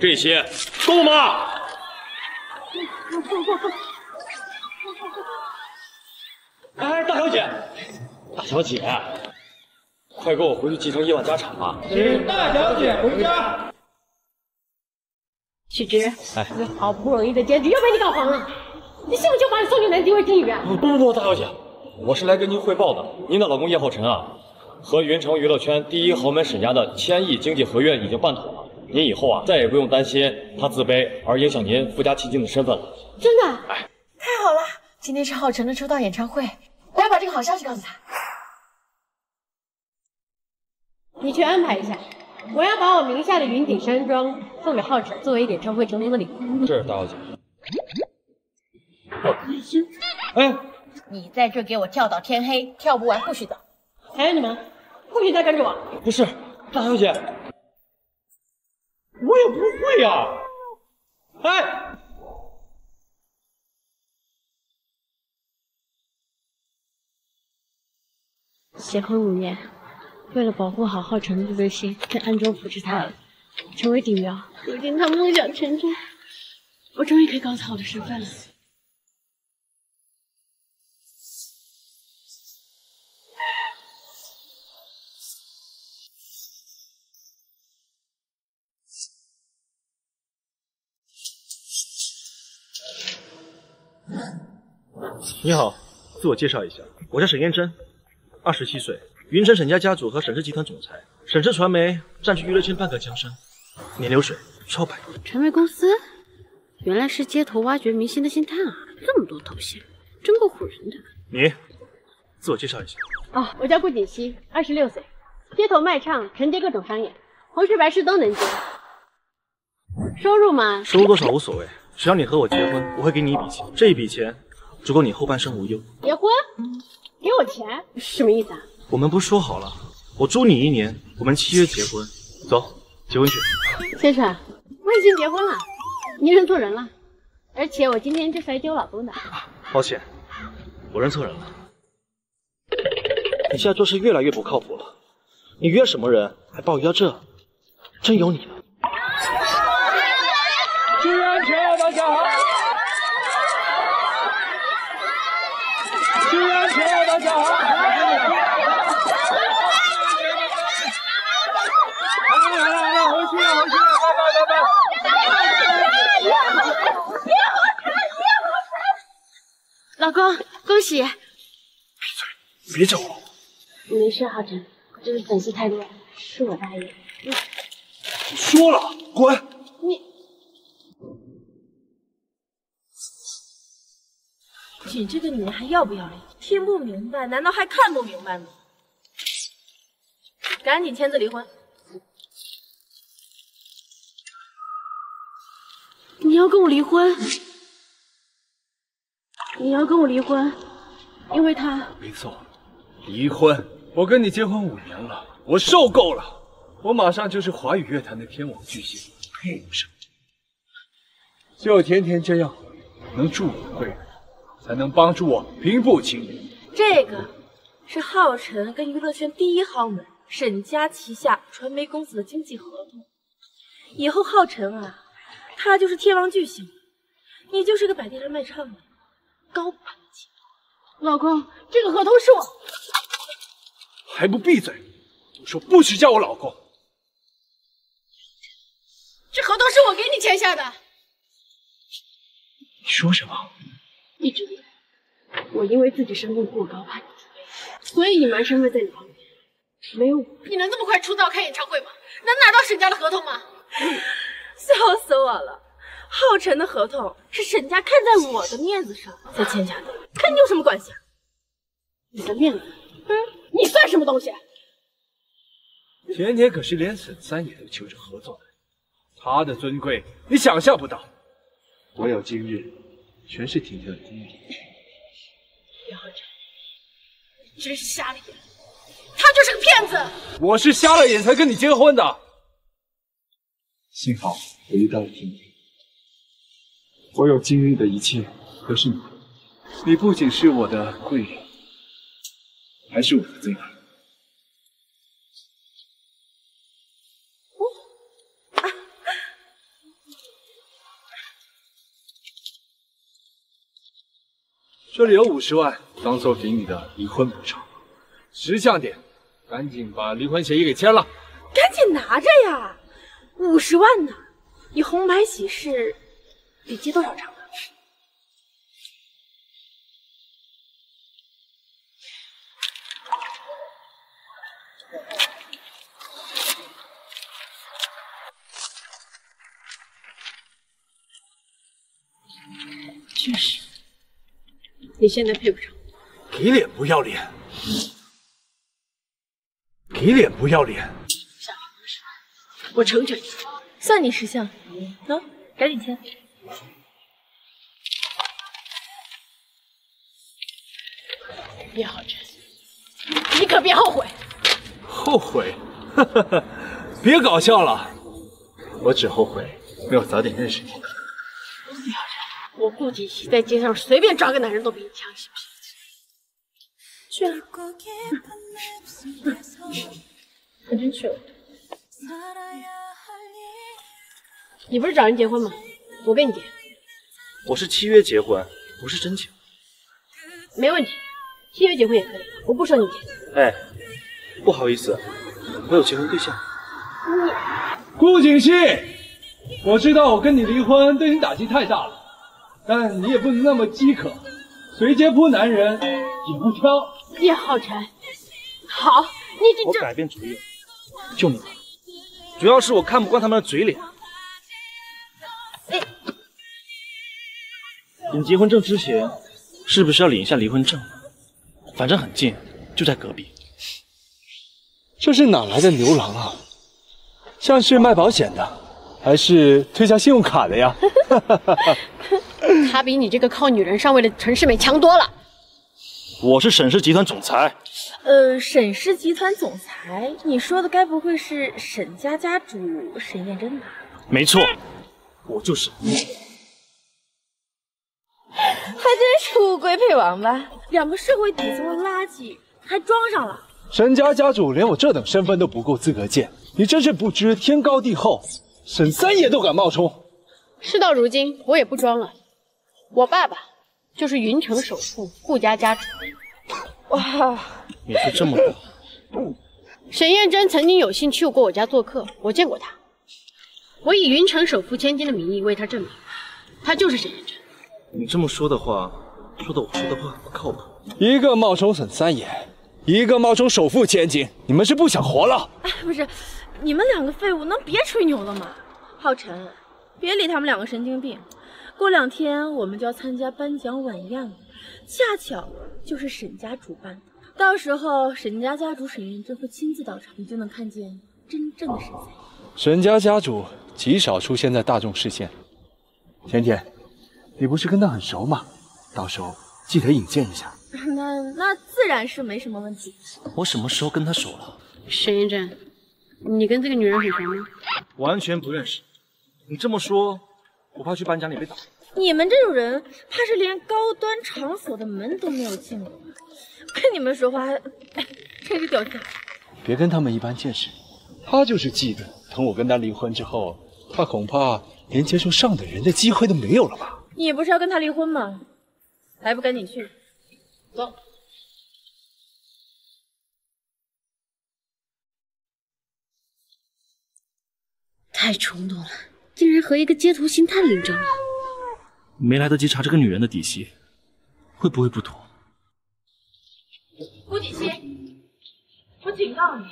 这些够吗？哎，大小姐，大小姐，快跟我回去继承亿万家产吧！请大小姐回家。许之，哎，你好不容易的兼职又被你搞黄了，你信不信我把你送进南京卫地狱？不不不，大小姐，我是来跟您汇报的。您的老公叶浩辰啊，和云城娱乐圈第一豪门沈家的千亿经济合约已经办妥了。您以后啊，再也不用担心他自卑而影响您富家千金的身份了。真的？哎，太好了！今天是浩辰的出道演唱会，我要把这个好消息告诉他。你去安排一下，我要把我名下的云顶山庄送给浩辰，作为演唱会成功的礼物。是大小姐。哎，你在这给我跳到天黑，跳不完不许走。还有你们，不许再跟着我！不是，大小姐，我也不会呀、哎，结婚五年，为了保护好浩辰的自尊心，在暗中扶持他成为顶梁。如今他梦想成真，我终于可以告诉他我的身份了。你好，自我介绍一下，我叫沈燕珍，二十七岁，云城沈家家族和沈氏集团总裁，沈氏传媒占据娱乐圈半个江山，年流水超百亿。传媒公司？原来是街头挖掘明星的星探啊，这么多头衔，真够唬人的。你？自我介绍一下，哦，我叫顾锦熙，二十六岁，街头卖唱，承接各种商演，红事白事都能接。收入嘛，收入多少无所谓，只要你和我结婚，我会给你一笔钱，这一笔钱足够你后半生无忧。结婚给我钱什么意思啊？我们不是说好了，我租你一年，我们契约结婚，走，结婚去。先生，我已经结婚了，你认错人了，而且我今天就是来接我老公的。抱歉，我认错人了。你现在做事越来越不靠谱了，你约什么人还抱约这，真有你的。注意安全，大家好！注意安全，大家好！来来来来，回去了，回去了，拜拜拜拜。老公，恭喜！闭嘴别走！没事，浩辰，这是粉丝太多了，是我大意。说了，滚！你你这个女人还要不要脸？听不明白，难道还看不明白吗？赶紧签字离婚！你要跟我离婚？你要跟我离婚？因为他没错，离婚。我跟你结婚五年了，我受够了。我马上就是华语乐坛的天王巨星，配不上你。就天天这样，能助我贵人，才能帮助我平步青云。这个是浩辰跟娱乐圈第一豪门沈家旗下传媒公司的经济合同。以后浩辰啊，他就是天王巨星，你就是个摆地摊卖唱的高盘级。老公，这个合同是我。还不闭嘴！我说不许叫我老公。这合同是我给你签下的。你说什么？一直以来，我因为自己身份过高攀你，所以隐瞒身份在你旁边。没有我，你能这么快出道开演唱会吗？能拿到沈家的合同吗？笑死我了！浩辰的合同是沈家看在我的面子上才签下的，跟你有什么关系啊？你的面子，嗯，你算什么东西？甜甜可是连沈三爷都求着合作的，他的尊贵你想象不到。我有今日，全是婷婷的功劳。叶浩辰，你真是瞎了眼，他就是个骗子！我是瞎了眼才跟你结婚的。幸好我遇到了婷婷，我有今日的一切都是你的。你不仅是我的贵人，还是我的最爱。这里有五十万，当做给你的离婚补偿。识相点，赶紧把离婚协议给签了。赶紧拿着呀！五十万呢，你红白喜事得接多少场啊？确实，你现在配不上。给脸不要脸，给脸不要脸。我成全你。算你识相，喏、赶紧签。叶浩辰，你可别后悔。后悔？别搞笑了，我只后悔没有早点认识你。我顾锦熙在街上随便抓个男人都比你强，信不信？去了，还真去了。你不是找人结婚吗？我跟你结，我是契约结婚，不是真情。没问题，契约结婚也可以，我不收你钱。哎，不好意思，我有结婚对象。顾景熙，我知道我跟你离婚对你打击太大了，但你也不能那么饥渴，随街扑男人也不挑。叶浩辰，好，你这我改变主意了，就你了。主要是我看不惯他们的嘴脸。领结婚证之前，是不是要领一下离婚证？反正很近，就在隔壁。这是哪来的牛郎啊？像是卖保险的，还是推销信用卡的呀？他比你这个靠女人上位的陈世美强多了。我是沈氏集团总裁，呃，沈氏集团总裁，你说的该不会是沈家家主沈燕珍吧？没错，我就是。还真是乌龟配王八，两个社会底层的垃圾还装上了。沈家家主连我这等身份都不够资格见，你真是不知天高地厚，沈三爷都敢冒充。事到如今，我也不装了，我爸爸就是云城首富顾家家主。哇，你是这么懂？沈燕珍曾经有幸去过我家做客，我见过他。我以云城首富千金的名义为他证明，他就是沈燕珍。你这么说的话，说的我说的话不靠谱。一个冒充沈三爷，一个冒充首富千金，你们是不想活了？哎，不是，你们两个废物能别吹牛了吗？浩辰，别理他们两个神经病。过两天我们就要参加颁奖晚宴了，恰巧就是沈家主办的，到时候沈家家主沈燕珍会亲自到场，你就能看见真正的沈三爷。沈家家主极少出现在大众视线。甜甜，你不是跟他很熟吗？到时候记得引荐一下。那那自然是没什么问题。我什么时候跟他熟了？沈燕珍，你跟这个女人很熟吗？完全不认识。你这么说，我怕去颁奖礼被打。你们这种人，怕是连高端场所的门都没有进过。跟你们说话，哎真是掉价。别跟他们一般见识。他就是嫉妒，等我跟他离婚之后，他恐怕连接受上等人的机会都没有了吧？你不是要跟他离婚吗？还不赶紧去？走。太冲动了，竟然和一个街头星探领证了。没来得及查这个女人的底细，会不会不妥？顾锦熙，我警告你，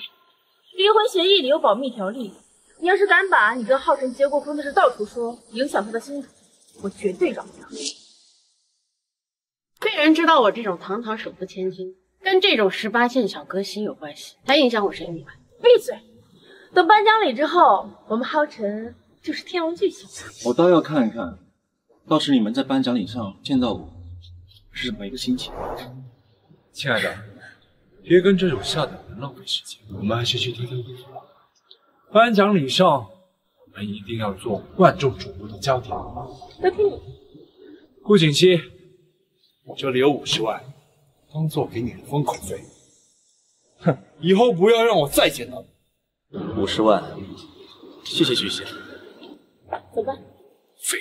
离婚协议里有保密条例，你要是敢把你跟浩辰结过婚的事到处说，影响他的心情，我绝对饶不了你。被人知道我这种堂堂首富千金，跟这种十八线小歌星有关系，还影响我生意外？闭嘴！等颁奖礼之后，我们浩辰就是天王巨星。我倒要看一看，到时你们在颁奖礼上见到我，是怎么一个心情？亲爱的，别跟这种下等人浪费时间，我们还是去听听音乐吧。颁奖礼上，我们一定要做万众瞩目的焦点。都听你。顾锦溪，我这里有五十万，当做给你的封口费。哼，以后不要让我再见到你。五十万，谢谢巨蟹。走吧。废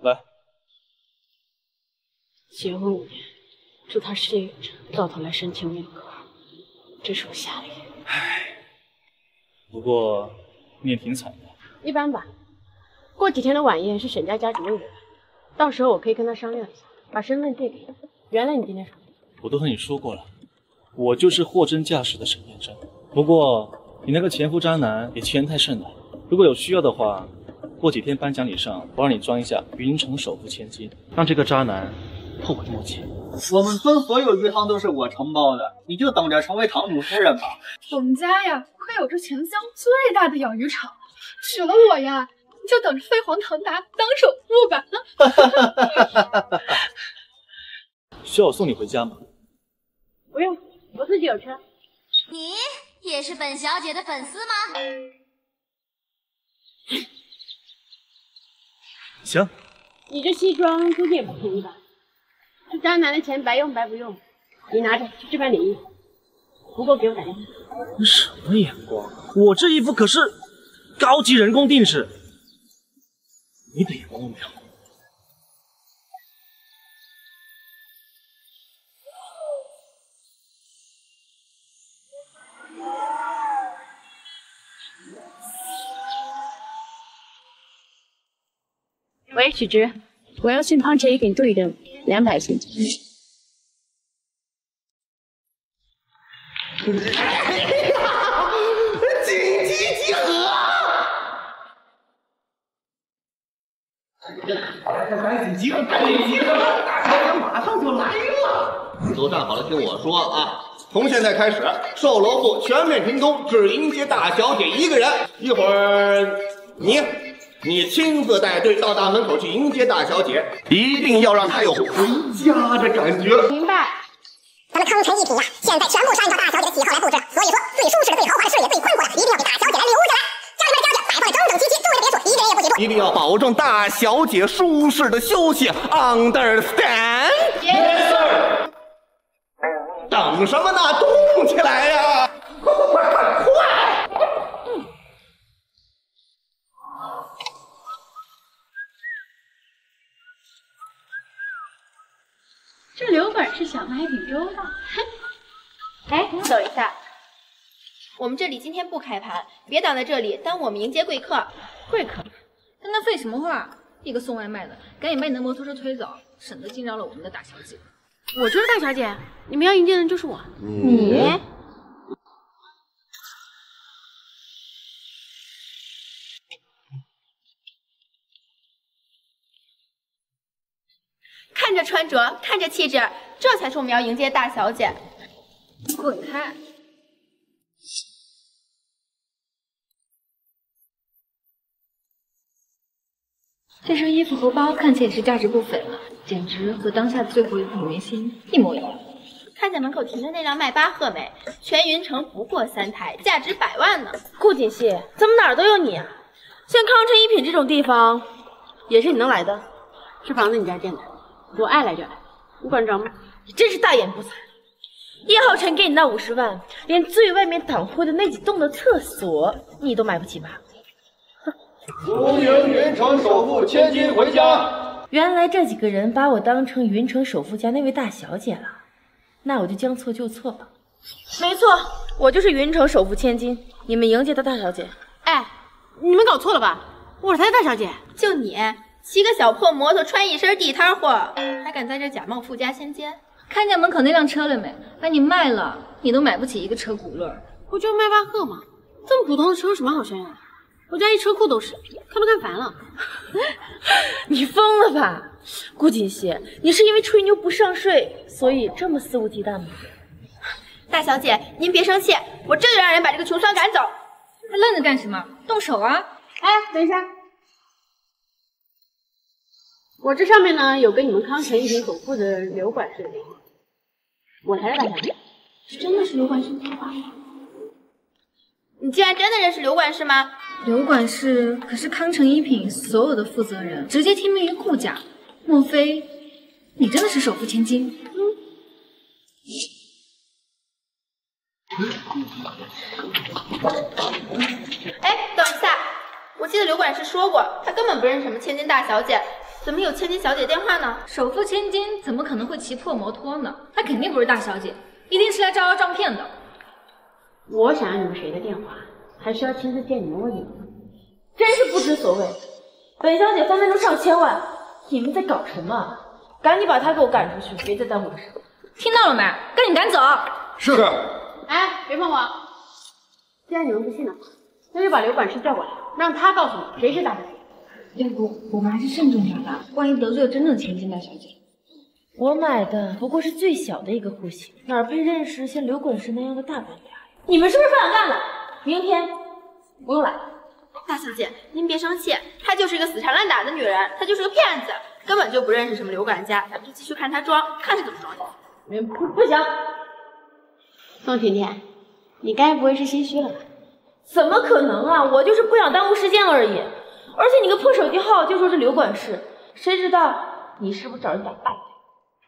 物来，结婚五年，祝他事业有成，到头来深情命格，真是我瞎了眼。不过你也挺惨的。一般吧。过几天的晚宴是沈家家主任的，到时候我可以跟他商量一下，把身份借给他。原来你今天说的，我都和你说过了，我就是货真价实的沈燕真。不过你那个前夫渣男也欺人太甚了。如果有需要的话，过几天颁奖礼上我让你装一下云城首富千金，让这个渣男后悔莫及。我们村所有鱼塘都是我承包的，你就等着成为堂主夫人吧。我们家呀，可有着全乡最大的养鱼场，娶了我呀，你就等着飞黄腾达当首富吧。需要我送你回家吗？不用，我自己有车。你也是本小姐的粉丝吗？行，你这西装估计也不便宜吧？这渣男的钱白用白不用，你拿着去置办礼衣。不过给我打电话。你什么眼光？我这衣服可是高级人工定制，你的眼光都没有。喂，许之，我要去胖姐给你兑的两百现金。紧急集合！赶紧集合，赶紧集合！大小姐马上就来了。都站好了，听我说啊！从现在开始，售楼部全面停工，只迎接大小姐一个人。一会儿你，你亲自带队到大门口去迎接大小姐，一定要让她有回家的感觉。明白。咱们康臣一品呀，现在全部是按照大小姐的喜好来布置，所以说最舒适的、最豪华的、视野最宽阔的，一定要给大小姐来留着来。家里面的家具摆放的整整齐齐，座位的别墅，一个人也不许坐。一定要保证大小姐舒适的休息，understand？Yes, sir。等什么呢？动起来呀！快快快快快！这刘本事想的还挺周到。哎，等一下，我们这里今天不开盘，别挡在这里耽误我们迎接贵客。贵客，跟他废什么话？一个送外卖的，赶紧把你的摩托车推走，省得惊扰了我们的大小姐。我就是大小姐，你们要迎接的人就是我。你看这穿着，看这气质，这才是我们要迎接大小姐。滚开！这身衣服和包看起来也是价值不菲了，简直和当下的最后一部女明星一模一样。看见门口停的那辆迈巴赫没？全云城不过三台，价值百万呢。顾锦溪，怎么哪儿都有你啊？像康城一品这种地方，也是你能来的。是房子你家建的，我爱来就来，你管着吗？你真是大言不惭！叶浩辰给你那五十万，连最外面挡灰的那几栋的厕所你都买不起吧？哼欢迎云城首富千金回家。原来这几个人把我当成云城首富家那位大小姐了，那我就将错就错吧。没错，我就是云城首富千金，你们迎接的大小姐。哎，你们搞错了吧？我才是大小姐。就你骑个小破摩托，穿一身地摊货，还敢在这假冒富家千金？看见门口那辆车了没？把你卖了，你都买不起一个车轱辘。不就迈巴赫吗？这么普通的车有什么好炫耀的？我家一车库都是，看都看烦了。你疯了吧，顾锦溪？你是因为吹牛不上税，所以这么肆无忌惮吗？大小姐，您别生气，我这就让人把这个穷酸赶走。还愣着干什么？动手啊！哎，等一下，我这上面呢有跟你们康城一品总部的刘管事的电话，我才是大小姐。真的是刘管事电话吗？你竟然真的认识刘管事吗？刘管事可是康城一品所有的负责人，直接听命于顾家。莫非你真的是首富千金？嗯哎，等一下，我记得刘管事说过，他根本不认识什么千金大小姐，怎么有千金小姐电话呢？首富千金怎么可能会骑破摩托呢？她肯定不是大小姐，一定是来招摇撞骗的。我想要你们谁的电话，还需要亲自见你们问你们吗？真是不知所谓。本小姐分分钟上千万，你们在搞什么？赶紧把她给我赶出去，别再耽误我的事。听到了没？赶紧赶走！是。哎，别碰我！既然你们不信的话，那就把刘管事叫过来，让他告诉你谁是大小姐。要不我们还是慎重点吧，万一得罪了真正千金大小姐。我买的不过是最小的一个户型，哪配认识像刘管事那样的大管家呀？你们是不是不想干了？明天不用来。大小姐，您别生气，她就是一个死缠烂打的女人，她就是个骗子，根本就不认识什么刘管家。咱们就继续看她装，看她怎么装去。不不行，宋甜甜，你该不会是心虚了吧？怎么可能啊！我就是不想耽误时间而已。而且你个破手机号就说是刘管事，谁知道你是不是找人假扮的？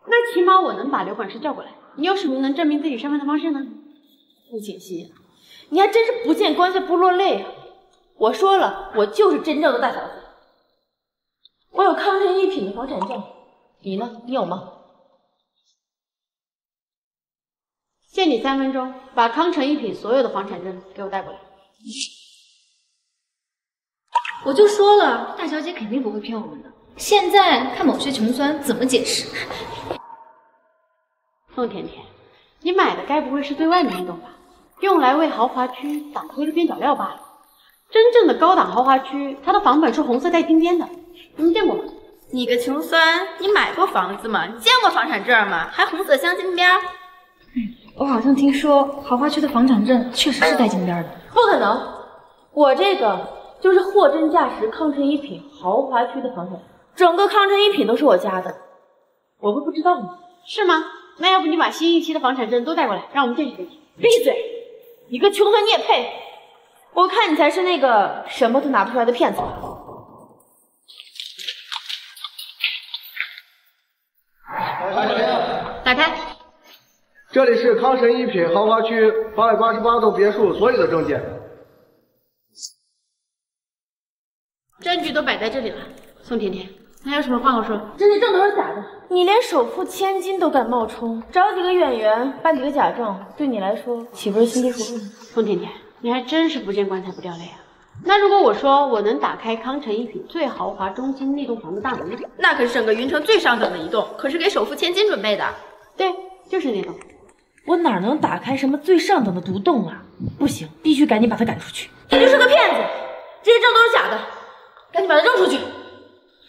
那起码我能把刘管事叫过来。你有什么能证明自己身份的方式呢？不解析，你还真是不见棺材不落泪啊！我说了，我就是真正的大小姐。我有康城一品的房产证，你呢？你有吗？限你三分钟，把康城一品所有的房产证给我带过来。我就说了，大小姐肯定不会骗我们的。现在看某些穷酸怎么解释。宋甜甜，你买的该不会是最外面那栋吧？用来为豪华区打推的边角料罢了。真正的高档豪华区，它的房本是红色带金边的，你见过吗？你个穷酸，你买过房子吗？你见过房产证吗？还红色镶金边？我好像听说豪华区的房产证确实是带金边的。不可能，我这个就是货真价实康城一品豪华区的房产，整个康城一品都是我家的，我会不知道吗？是吗？那要不你把新一期的房产证都带过来，让我们见识见识。闭嘴！你个穷酸你也配？我看你才是那个什么都拿不出来的骗子。打开。这里是康城一品豪华区八百八十八栋别墅所有的证件。证据都摆在这里了，宋甜甜，还有什么话好说？这些证都是假的，你连首富千金都敢冒充，找几个演员办几个假证，对你来说岂不是心知肚明？宋甜甜，你还真是不见棺材不掉泪啊！那如果我说我能打开康城一品最豪华中心那栋房的大门呢？那可是整个云城最上等的一栋，可是给首富千金准备的。对，就是那栋。我哪能打开什么最上等的独栋啊？不行，必须赶紧把他赶出去。他就是个骗子，这些证都是假的，赶紧把他扔出去。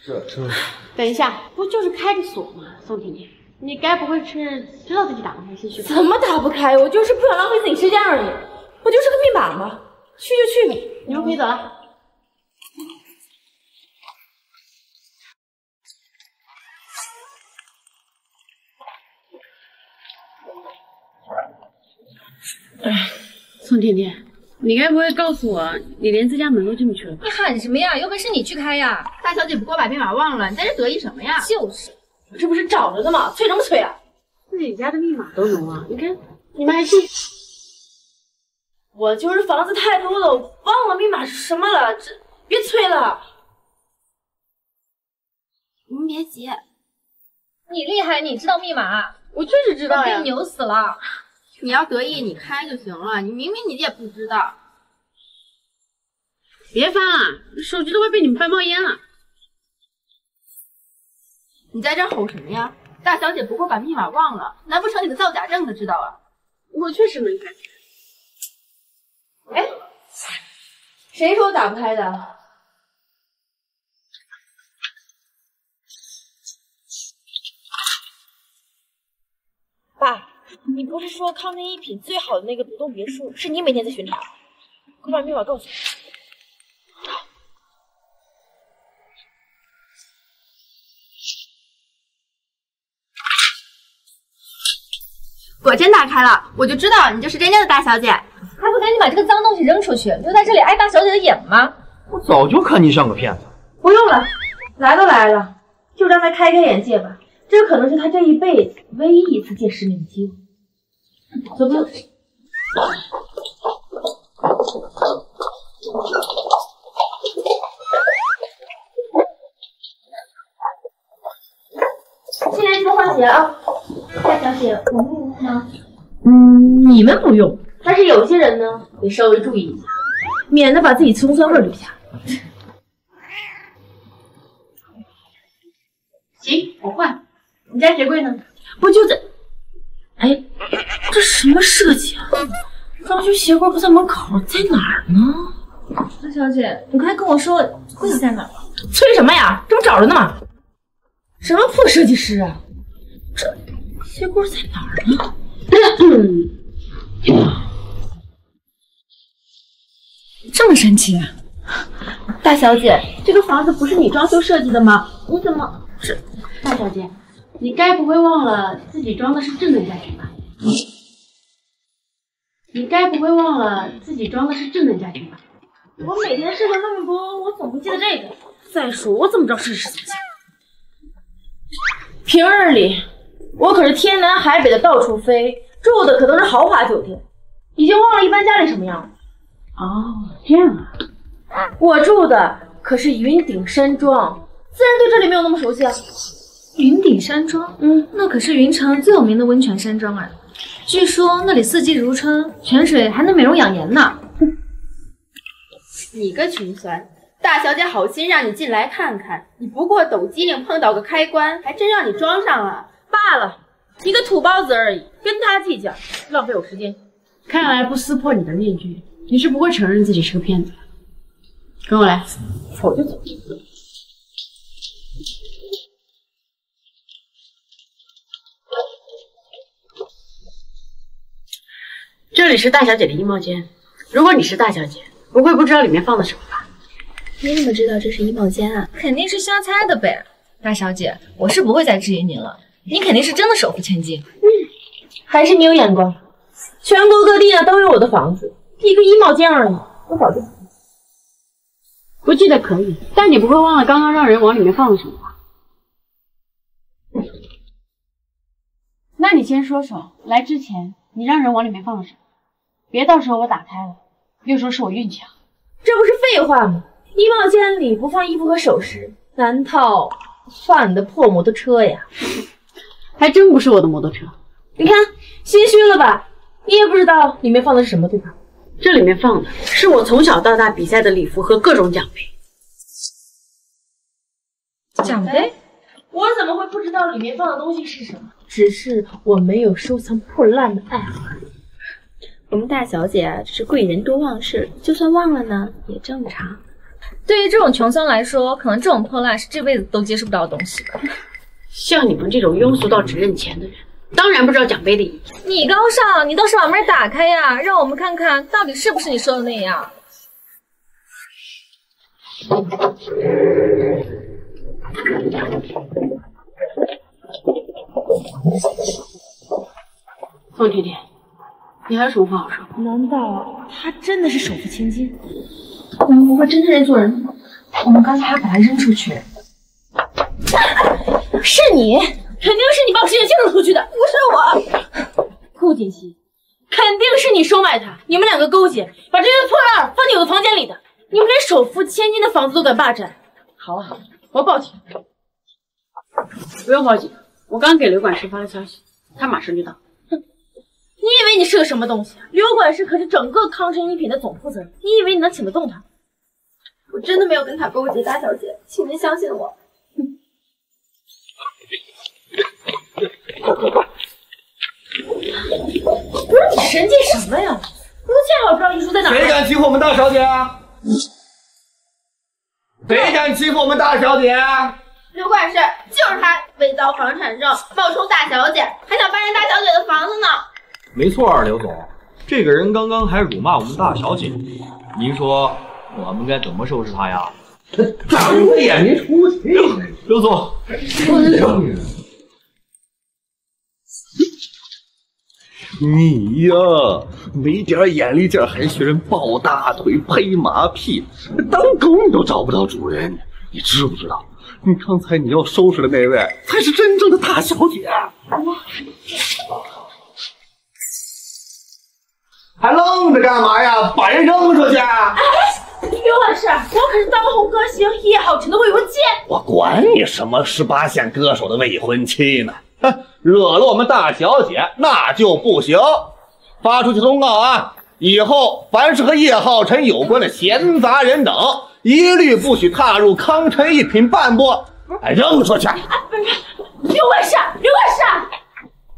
是是。等一下，不就是开个锁吗？宋甜甜，你该不会是知道自己打不开心虚吧？怎么打不开？我就是不想浪费自己时间而已。不就是个密码吗？去就去呗，你们可以走了。哎，宋甜甜，你该不会告诉我，你连自家门都进不去了吧？你喊什么呀？有本事你去开呀！大小姐不过把密码忘了，你在这得意什么呀？就是，这不是找着的吗？催什么催啊？自己家的密码都能忘，你看你们还信？我就是房子太多了，我忘了密码是什么了。这别催了，您别急，你厉害，你知道密码？我确实知道呀，被牛死了。你要得意，你开就行了。你明明你也不知道，别翻了，手机都快被你们翻冒烟了。你在这吼什么呀？大小姐不过把密码忘了，难不成你个造假证的知道啊？我确实没开。哎，谁说我打不开的？爸。你不是说康城一品最好的那个独栋别墅是你每天在巡查？快把密码告诉我。果真打开了，我就知道你就是真正的大小姐。还不赶紧把这个脏东西扔出去，留在这里挨大小姐的眼吗？我早就看你像个骗子。不用了，来都来了，就让他开开眼界吧。这可能是他这一辈子唯一一次见世面的机会。走吧。进来记得换鞋啊！夏小姐，我们用吗？嗯，你们不用，但是有些人呢，得稍微注意一下，免得把自己葱酸味留下。行，我换。你家鞋柜呢？不就在……哎，这什么设计啊？装修鞋柜不在门口，在哪儿呢？大小姐，你快跟我说柜子在哪儿？催什么呀？这不找着呢吗？什么破设计师啊！这鞋柜在哪儿呢？这么神奇啊！大小姐，这个房子不是你装修设计的吗？你怎么这？大小姐，你该不会忘了自己装的是智能家居吧？你该不会忘了自己装的是智能家庭吧？我每天视频外面播，我总不记得这个。再说我怎么知道设计师怎么想？平日里我可是天南海北的到处飞，住的可都是豪华酒店，已经忘了一般家里什么样了。哦，这样啊。我住的可是云顶山庄，自然对这里没有那么熟悉啊。云顶山庄，嗯，那可是云城最有名的温泉山庄啊。据说那里四季如春，泉水还能美容养颜呢。你个穷酸！大小姐好心让你进来看看，你不过抖机灵碰到个开关，还真让你装上了。罢了，一个土包子而已，跟他计较，浪费我时间。看来不撕破你的面具，你是不会承认自己是个骗子的。跟我来，走就走。这里是大小姐的衣帽间，如果你是大小姐，不会不知道里面放的什么吧？你怎么知道这是衣帽间啊？肯定是瞎猜的呗。大小姐，我是不会再质疑您了，您肯定是真的首富千金。嗯，还是你有眼光。全国各地啊都有我的房子，一个衣帽间而已，我早就不记得可以，但你不会忘了刚刚让人往里面放了什么吧？那你先说说，来之前你让人往里面放了什么？别到时候我打开了，又说是我运气好。这不是废话吗？衣帽间里不放衣服和首饰，难道放你的破摩托车呀？还真不是我的摩托车。你看，心虚了吧？你也不知道里面放的是什么，对吧？这里面放的是我从小到大比赛的礼服和各种奖杯。奖杯？我怎么会不知道里面放的东西是什么？只是我没有收藏破烂的爱好而已。我们大小姐啊，只是贵人多忘事，就算忘了呢，也正常。对于这种穷酸来说，可能这种破烂是这辈子都接触不到的东西。像你们这种庸俗到只认钱的人，当然不知道奖杯的意义。你高尚，你倒是把门打开呀，让我们看看到底是不是你说的那样。凤甜甜，你还有什么话好说？难道他真的是首富千金？我们不会真正认错人？我们刚才还把他扔出去。是你，肯定是你把我事情泄露出去的，不是我。顾锦溪，肯定是你收买他，你们两个勾结，把这些破烂放进我的房间里的。你们连首富千金的房子都敢霸占，好啊，我要报警。不用报警，我刚给刘管事发了消息，他马上就到。哼，你以为你是个什么东西？刘管事可是整个康臣一品的总负责人，你以为你能请得动他？我真的没有跟他勾结，大小姐，请您相信我。不是你神经什么呀？不恰好知道遗书在哪？谁敢欺负我们大小姐啊？谁敢欺负我们大小姐？刘管事就是他伪造房产证，冒充大小姐，还想霸占大小姐的房子呢。没错，啊刘总，这个人刚刚还辱骂我们大小姐，您说我们该怎么收拾他呀？长得眼睛出息。刘总，你呀，没点眼力劲儿，还学人抱大腿、拍马屁，当狗你都找不到主人，你知不知道？你刚才你要收拾的那位才是真正的大小姐。还愣着干嘛呀？把人扔出去！哎，刘老师，我可是当红歌星叶浩辰的未婚妻。我管你什么十八线歌手的未婚妻呢！哼，惹了我们大小姐那就不行。发出去通告啊！以后凡是和叶浩辰有关的闲杂人等，一律不许踏入康臣一品半步。哎，扔出去！哎，不是，刘卫士，刘卫士。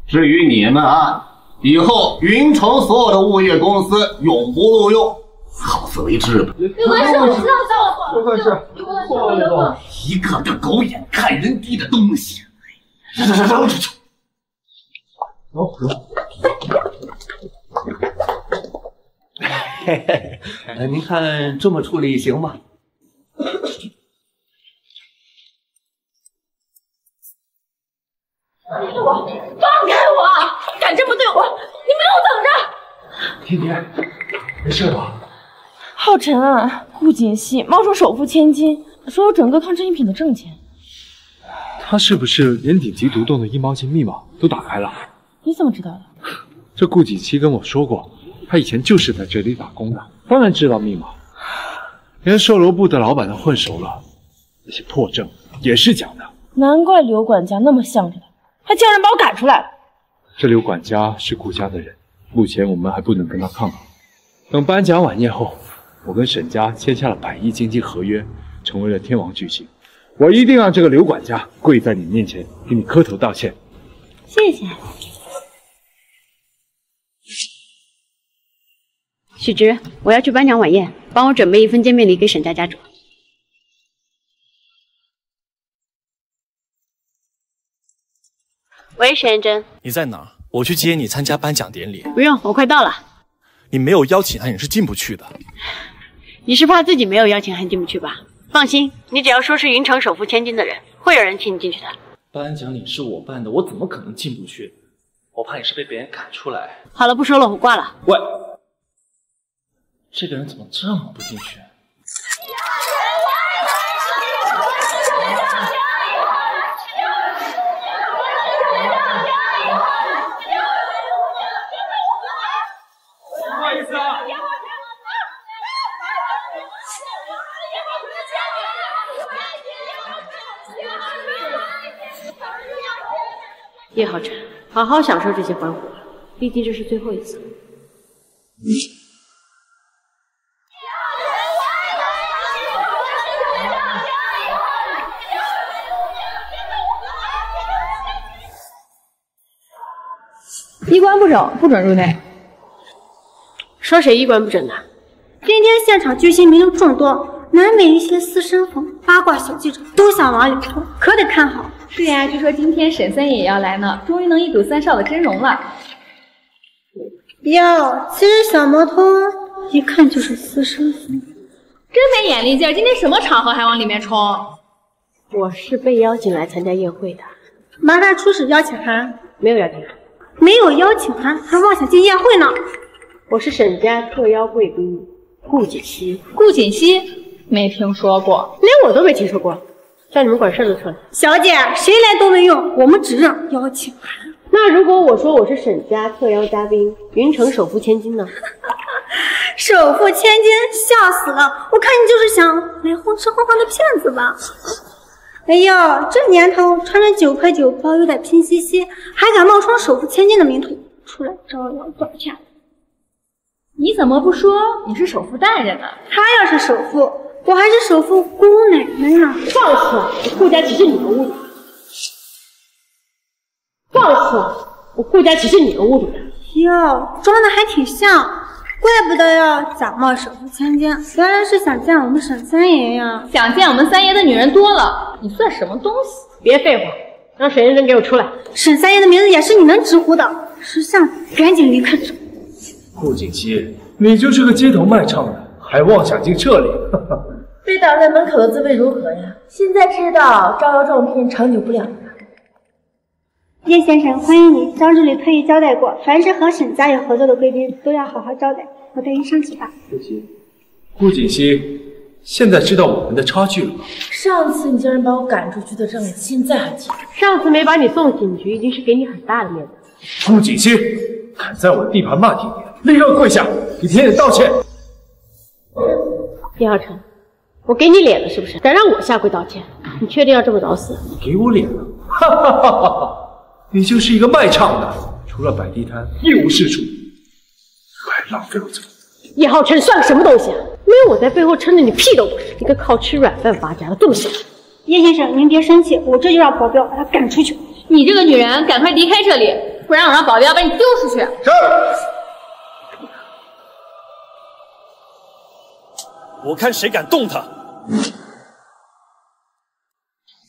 至于你们啊，以后云城所有的物业公司永不录用，好自为之吧。刘卫士，我知道叫我刘卫士，刘卫士，刘，一个个狗眼看人低的东西，扔扔扔出去！走走。嘿 嘿，呃您看这么处理行吗？放开我！放开我！敢这么对我，你没有等着！天天，没事吧？浩辰啊，顾锦溪冒充首富千金，说有整个康臣一品的证钱。他是不是连顶级独栋的一毛钱密码都打开了？你怎么知道的？这顾锦溪跟我说过，他以前就是在这里打工的，当然知道密码。连售楼部的老板都混熟了，那些破证也是假的。难怪刘管家那么向着他，还叫人把我赶出来了。这刘管家是顾家的人，目前我们还不能跟他抗衡。等颁奖晚宴后，我跟沈家签下了百亿经济合约，成为了天王巨星。我一定让这个刘管家跪在你面前，给你磕头道歉。谢谢。许直，我要去颁奖晚宴，帮我准备一份见面礼给沈家家主。喂，沈彦真，你在哪？我去接你参加颁奖典礼。不用，我快到了。你没有邀请函，你是进不去的。你是怕自己没有邀请函进不去吧？放心，你只要说是云城首富千金的人，会有人请你进去的。颁奖礼是我办的，我怎么可能进不去？我怕你是被别人赶出来。好了，不说了，我挂了。喂，这个人怎么这么不进去？不叶浩辰，好好享受这些欢呼吧，毕竟这是最后一次。衣冠不整，不准入内。说谁衣冠不整的？今天现场巨星名流众多，难免一些私生粉、八卦小记者都想往里冲，可得看好。是呀，据说今天沈三爷也要来呢，终于能一睹三少的真容了。哟，其实小魔头一看就是私生子，真没眼力劲儿！今天什么场合还往里面冲？我是被邀请来参加宴会的，麻烦出示邀请函。没有邀请函，没有邀请函还妄想进宴会呢？我是沈家特邀贵宾顾锦熙。顾锦熙没听说过，连我都没听说过，叫你们管事的出来。小姐，谁来都没用，我们只认邀请函。那如果我说我是沈家特邀嘉宾，云城首富千金呢？首富千金，笑死了！我看你就是想来混吃混喝的骗子吧？哎呦，这年头穿着九块九包，邮的拼夕夕，还敢冒充首富千金的名头出来招摇撞骗？你怎么不说你是首富大人呢？他要是首富，我还是首富姑奶奶呢！放肆！我顾家岂是你的侮辱？放肆！我顾家岂是你的侮辱？哟，装的还挺像，怪不得要假冒首富千金，原来是想见我们沈三爷呀！想见我们三爷的女人多了，你算什么东西？别废话，让沈先生给我出来！沈三爷的名字也是你能直呼的，识相，赶紧离开这！顾锦溪，你就是个街头卖唱的，还妄想进这里？被挡在门口的滋味如何呀？现在知道招摇撞骗长久不了了。叶先生，欢迎你。张助理特意交代过，凡是和沈家有合作的贵宾，都要好好招待。我带您上去吧。不行，顾锦溪，现在知道我们的差距了吗？上次你竟然把我赶出去的账，现在还记得。上次没把你送警局，已经是给你很大的面子。顾锦溪，敢在我地盘骂甜甜，立刻跪下给甜甜道歉。叶浩辰，我给你脸了是不是？敢让我下跪道歉？你确定要这么早死？你给我脸了？哈哈哈哈哈！你就是一个卖唱的，除了摆地摊一无是处，还浪费我这个。叶浩辰算个什么东西啊？没有我在背后撑着，你屁都不是，一个靠吃软饭发家的东西。叶先生，您别生气，我这就让保镖把他赶出去。你这个女人，赶快离开这里，不然我让保镖把你丢出去。是。我看谁敢动他！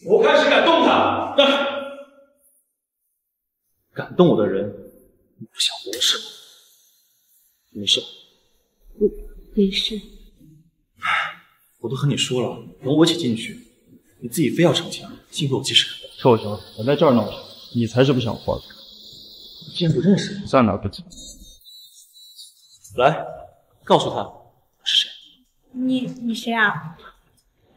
我看谁敢动他！让开！敢动我的人，你不想活是吗？没事。没事。我都和你说了，等我一起进去，你自己非要逞强，幸亏我及时赶到。臭熊，我在这儿呢，你才是不想活的。我竟然不认识你，在哪个地？来，告诉他。你你谁啊？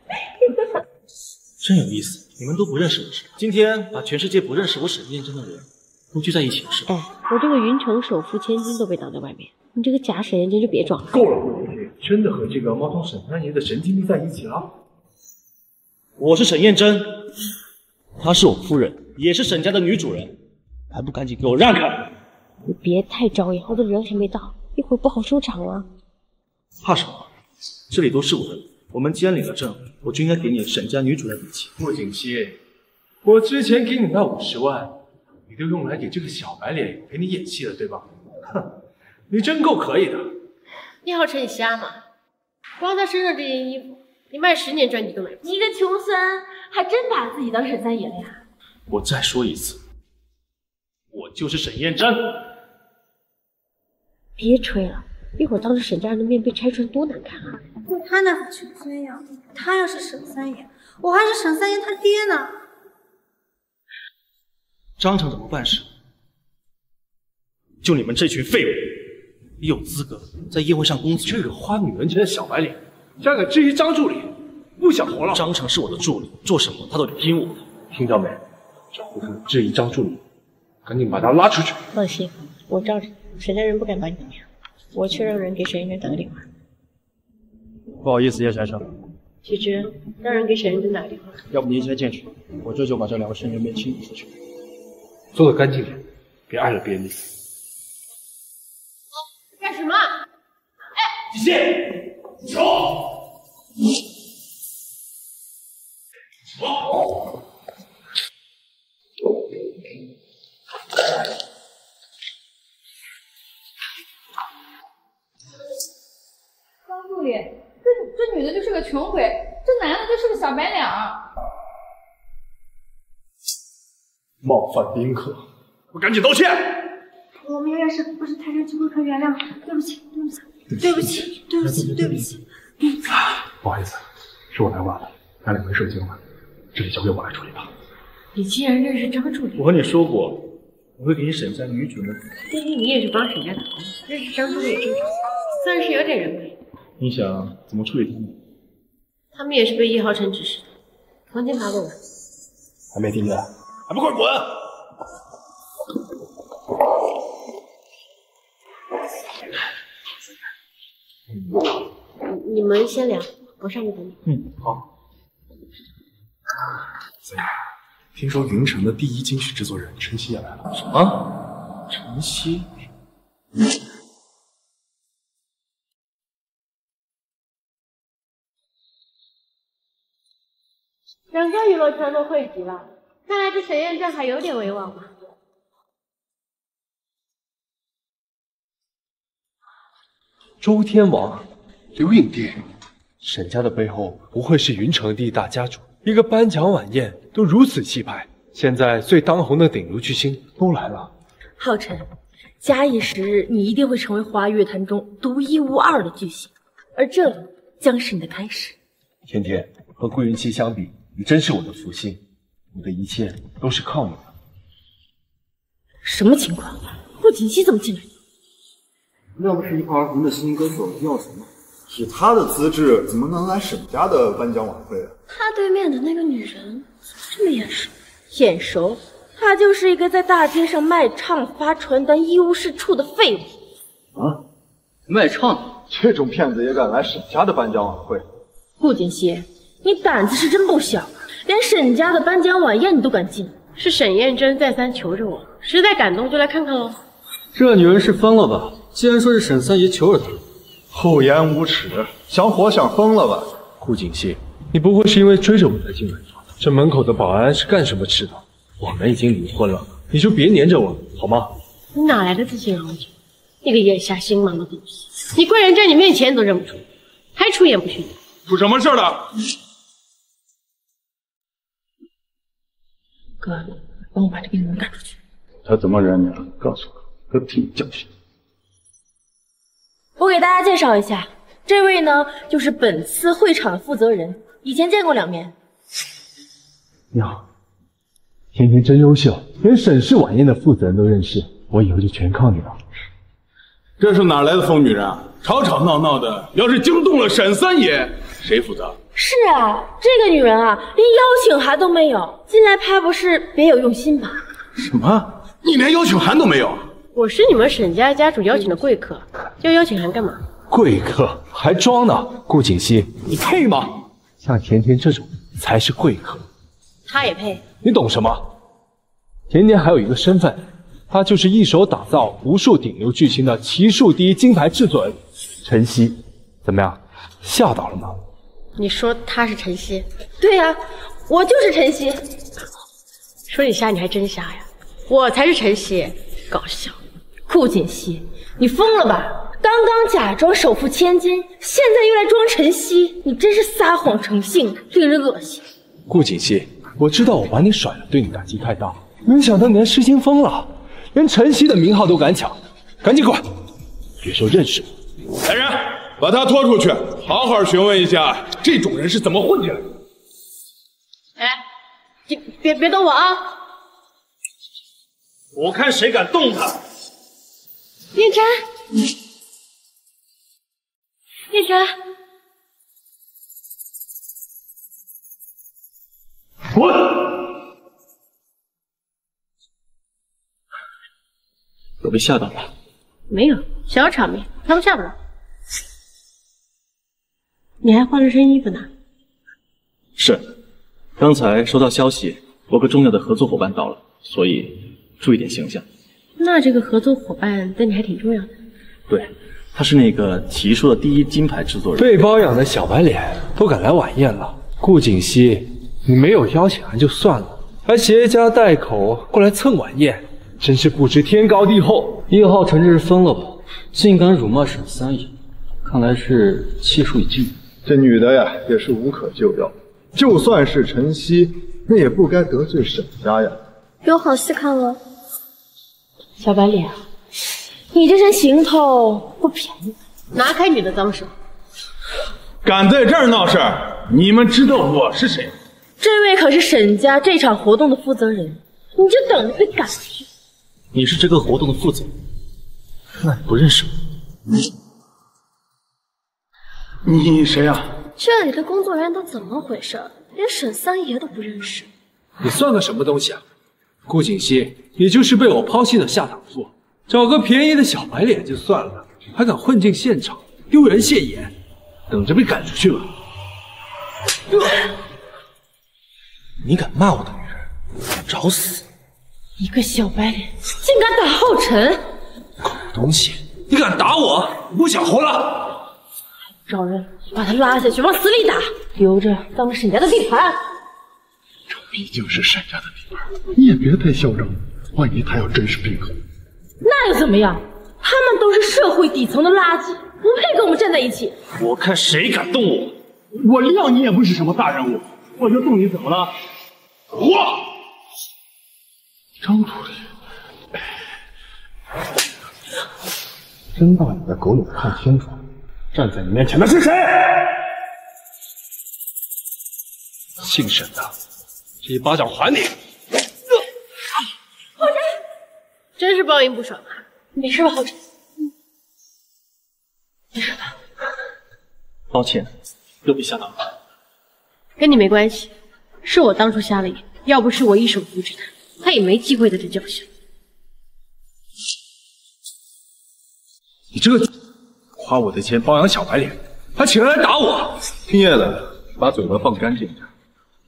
真有意思，你们都不认识我是吧？今天把全世界不认识我沈燕真的人都聚在一起了是吧？哎，我这个云城首富千金都被挡在外面，你这个假沈燕真就别装了。够了，顾锦溪，真的和这个猫头沈三爷的神经病在一起了？我是沈燕真，她是我夫人，也是沈家的女主人，还不赶紧给我让开！你别太招摇，我的人还没到，一会儿不好收场啊。怕什么？这里都是我的，我们既然领了证，我就应该给你沈家女主的底气。顾锦溪，我之前给你那五十万，你都用来给这个小白脸陪你演戏了，对吧？哼，你真够可以的。叶浩辰，你瞎吗？光他身上这件衣服，你卖十年专辑都买不起。你一个穷酸，还真把自己当沈三爷了呀？我再说一次，我就是沈燕真。别吹了，一会儿当着沈家人的面被拆穿，多难看啊！就他那副穷酸样，他要是沈三爷，我还是沈三爷他爹呢。章程怎么办事？就你们这群废物，有资格在宴会上公子？这个花女人钱的小白脸，竟然敢质疑张助理，不想活了？章程是我的助理，做什么他都得听我的。听到没？这胡说质疑张助理，赶紧把他拉出去。放心，我罩着，沈家人不敢把你怎么样。我去让人给沈燕真打个电话。不好意思，叶先生，启之，让人给沈燕真打个电话。要不您先进去，我这就把这两个神经病清理出去。做的干净点，别碍了别人的。干什么？哎，锦溪，走！什这这女的就是个穷鬼，这男的就是个小白脸儿。冒犯宾客，我赶紧道歉。我们有点事，不是太生气，不可原谅，对不起，对不起，对不起，对不起，对不起。不好意思，是我来晚了，家里没水晶了，这里交给我来处理吧。你既然认识张助理？我和你说过，我会给你沈家女主的。毕竟你也是帮沈家打工，认识张助理也正常，算是有点人脉。你想怎么处理他们？他们也是被叶浩辰指使的。房间爬过来。还没听见？还不快滚！你们先聊，我上去等你。嗯，好。三爷，听说云城的第一金曲制作人陈曦也来了。什么？陈曦？整个娱乐圈都汇集了，看来这沈燕镇还有点威望嘛。周天王，刘影帝，沈家的背后不会是云城第一大家族？一个颁奖晚宴都如此气派，现在最当红的顶流巨星都来了。浩辰，假以时日，你一定会成为华语乐坛中独一无二的巨星，而这将是你的开始。甜甜，和顾云熙相比，你真是我的福星，我的一切都是靠你的。什么情况？顾锦熙怎么进来的？那不是一炮而红的新歌手药神吗？以他的资质，怎么能来沈家的颁奖晚会啊？他对面的那个女人这么眼熟？眼熟？她就是一个在大街上卖唱、发传单、一无是处的废物。啊，卖唱？这种骗子也敢来沈家的颁奖晚会？顾锦熙，你胆子是真不小，连沈家的颁奖晚宴你都敢进？是沈燕真再三求着我，实在感动就来看看喽。这女人是疯了吧？既然说是沈三爷求着她。厚颜无耻，想火想疯了吧？顾景熙，你不会是因为追着我才进来的？这门口的保安是干什么吃的？我们已经离婚了，你就别黏着我了，好吗？你哪来的自信傲娇？你个眼瞎心盲的东西！你贵人在你面前都认不出，还出言不逊。出什么事了？哥，帮我把这个女人赶出去。他怎么惹你了？告诉我，哥替你教训。我给大家介绍一下，这位呢就是本次会场的负责人，以前见过两面。你好，甜甜真优秀，连沈氏晚宴的负责人都认识，我以后就全靠你了。这是哪来的疯女人啊？吵吵闹闹的，要是惊动了沈三爷，谁负责？是啊，这个女人啊，连邀请函都没有，进来怕不是别有用心吧？什么？你连邀请函都没有？我是你们沈家家主邀请的贵客，要邀请函干嘛？贵客还装呢？顾锦熙，你配吗？像甜甜这种才是贵客。他也配？你懂什么？甜甜还有一个身份，她就是一手打造无数顶流巨星的奇数第一金牌制作人陈曦。怎么样，吓到了吗？你说他是陈曦？对呀，我就是陈曦。说你瞎，你还真瞎呀！我才是陈曦，搞笑。顾锦熙，你疯了吧？刚刚假装首富千金，现在又来装陈曦，你真是撒谎成性，令人恶心。顾锦熙，我知道我把你甩了，对你打击太大，没想到你连失心疯了，连陈曦的名号都敢抢，赶紧滚！别说认识我。来人，把他拖出去，好好询问一下这种人是怎么混进来的。哎，别别别动我啊！我看谁敢动他！叶真，叶真，滚！有被吓到了？没有，小场面，他们吓不到。你还换了身衣服呢？是，刚才收到消息，我个重要的合作伙伴到了，所以注意点形象。那这个合作伙伴对你还挺重要的。对，他是那个奇数的第一金牌制作人。被包养的小白脸都敢来晚宴了。顾景熙，你没有邀请函就算了，还携家带口过来蹭晚宴，真是不知天高地厚。叶浩辰这是疯了吧？竟敢辱骂沈三爷，看来是气数已尽。这女的呀，也是无可救药。就算是晨曦，那也不该得罪沈家呀。有好戏看了。小白脸，你这身行头不便宜。拿开你的脏手！敢在这儿闹事儿，你们知道我是谁？这位可是沈家这场活动的负责人，你就等着被赶出去。你是这个活动的负责人，那你不认识我？你谁呀？这里的工作人员都怎么回事？连沈三爷都不认识？你算个什么东西啊？顾锦熙，你就是被我抛弃的下档妇，找个便宜的小白脸就算了，还敢混进现场，丢人现眼，等着被赶出去吧！你敢骂我的女人，找死！一个小白脸竟敢打浩辰，狗东西，你敢打我，不想活了！找人把他拉下去，往死里打，留着当沈家的地盘。这毕竟是沈家的地盘，你也别太嚣张。万一他要真是闭口，那又怎么样？他们都是社会底层的垃圾，不配跟我们站在一起。我看谁敢动我！我谅你也不是什么大人物，我就动你怎么了？活！张助理，真把你的狗眼看清楚，站在你面前的是谁？姓沈的，这一巴掌还你！浩辰，真是报应不爽啊！没事吧，浩辰？没事吧？抱歉，又被吓到了。跟你没关系，是我当初瞎了眼，要不是我一手阻止他，他也没机会在这叫嚣。你这个花我的钱包养小白脸，还请人来打我！听叶的，把嘴巴放干净点，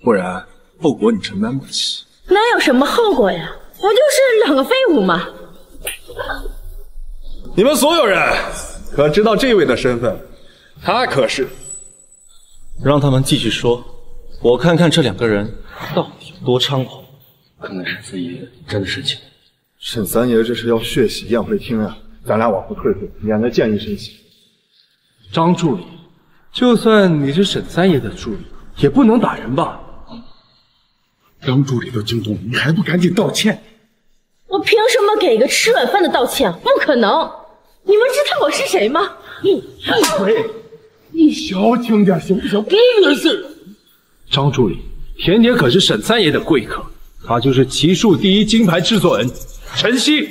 不然后果你承担不起。哪有什么后果呀？不就是两个废物吗。你们所有人可知道这位的身份？他可是……让他们继续说，我看看这两个人到底有多猖狂。可能沈三爷真的生气了。沈三爷这是要血洗宴会厅呀！咱俩往后退退，免得见异生喜。张助理，就算你是沈三爷的助理，也不能打人吧？张助理都惊动了，你还不赶紧道歉？我凭什么给一个吃软饭的道歉？不可能！你们知道我是谁吗？你闭嘴，你消停点行不行？不惹事。张助理，甜甜可是沈三爷的贵客，她就是奇术第一金牌制作人陈曦。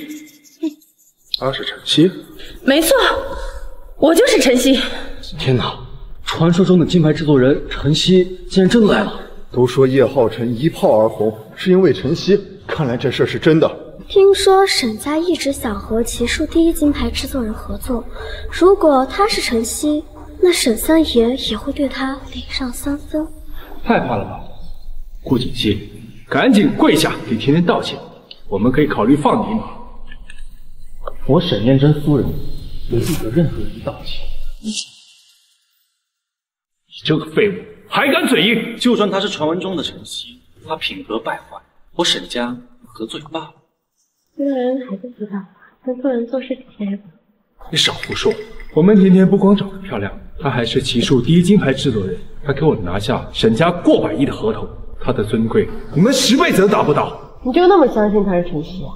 他是陈曦？没错，我就是陈曦。天哪，传说中的金牌制作人陈曦竟然真的来了！都说叶浩辰一炮而红是因为陈曦，看来这事是真的。听说沈家一直想和奇术第一金牌制作人合作，如果他是陈曦，那沈三爷也会对他礼让三分。害怕了吧？顾锦溪，赶紧跪下给甜甜道歉，我们可以考虑放你一马。我沈念真夫人也不得任何人道歉。你这个废物，还敢嘴硬！就算他是传闻中的陈曦，他品格败坏，我沈家得罪罢了。这个人还不知道，跟做人做事体现不你少胡说！我们甜甜不光长得漂亮，她还是奇术第一金牌制作人，她给我拿下沈家过百亿的合同，她的尊贵我们十辈子都达不到。你就那么相信她是陈曦啊？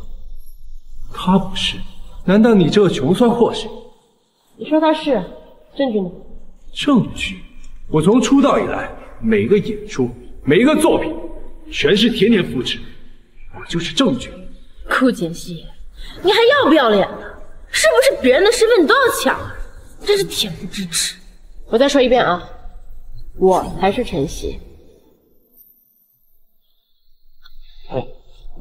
她不是，难道你这个穷酸货是？你说他是，证据呢？证据？我从出道以来，每个演出，每一个作品，全是甜甜复制，我就是证据。顾锦溪，你还要不要脸了？是不是别人的身份你都要抢？真是恬不知耻！我再说一遍啊，我才是陈曦。哎，